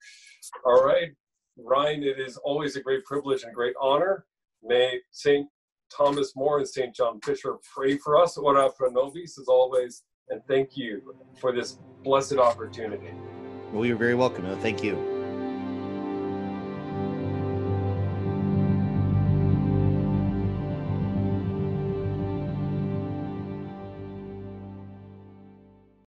All right, Ryan, it is always a great privilege and great honor. May St. Thomas More and St. John Fisher pray for us. Ora pro nobis, as always, and thank you for this blessed opportunity. Well, you're very welcome. Thank you.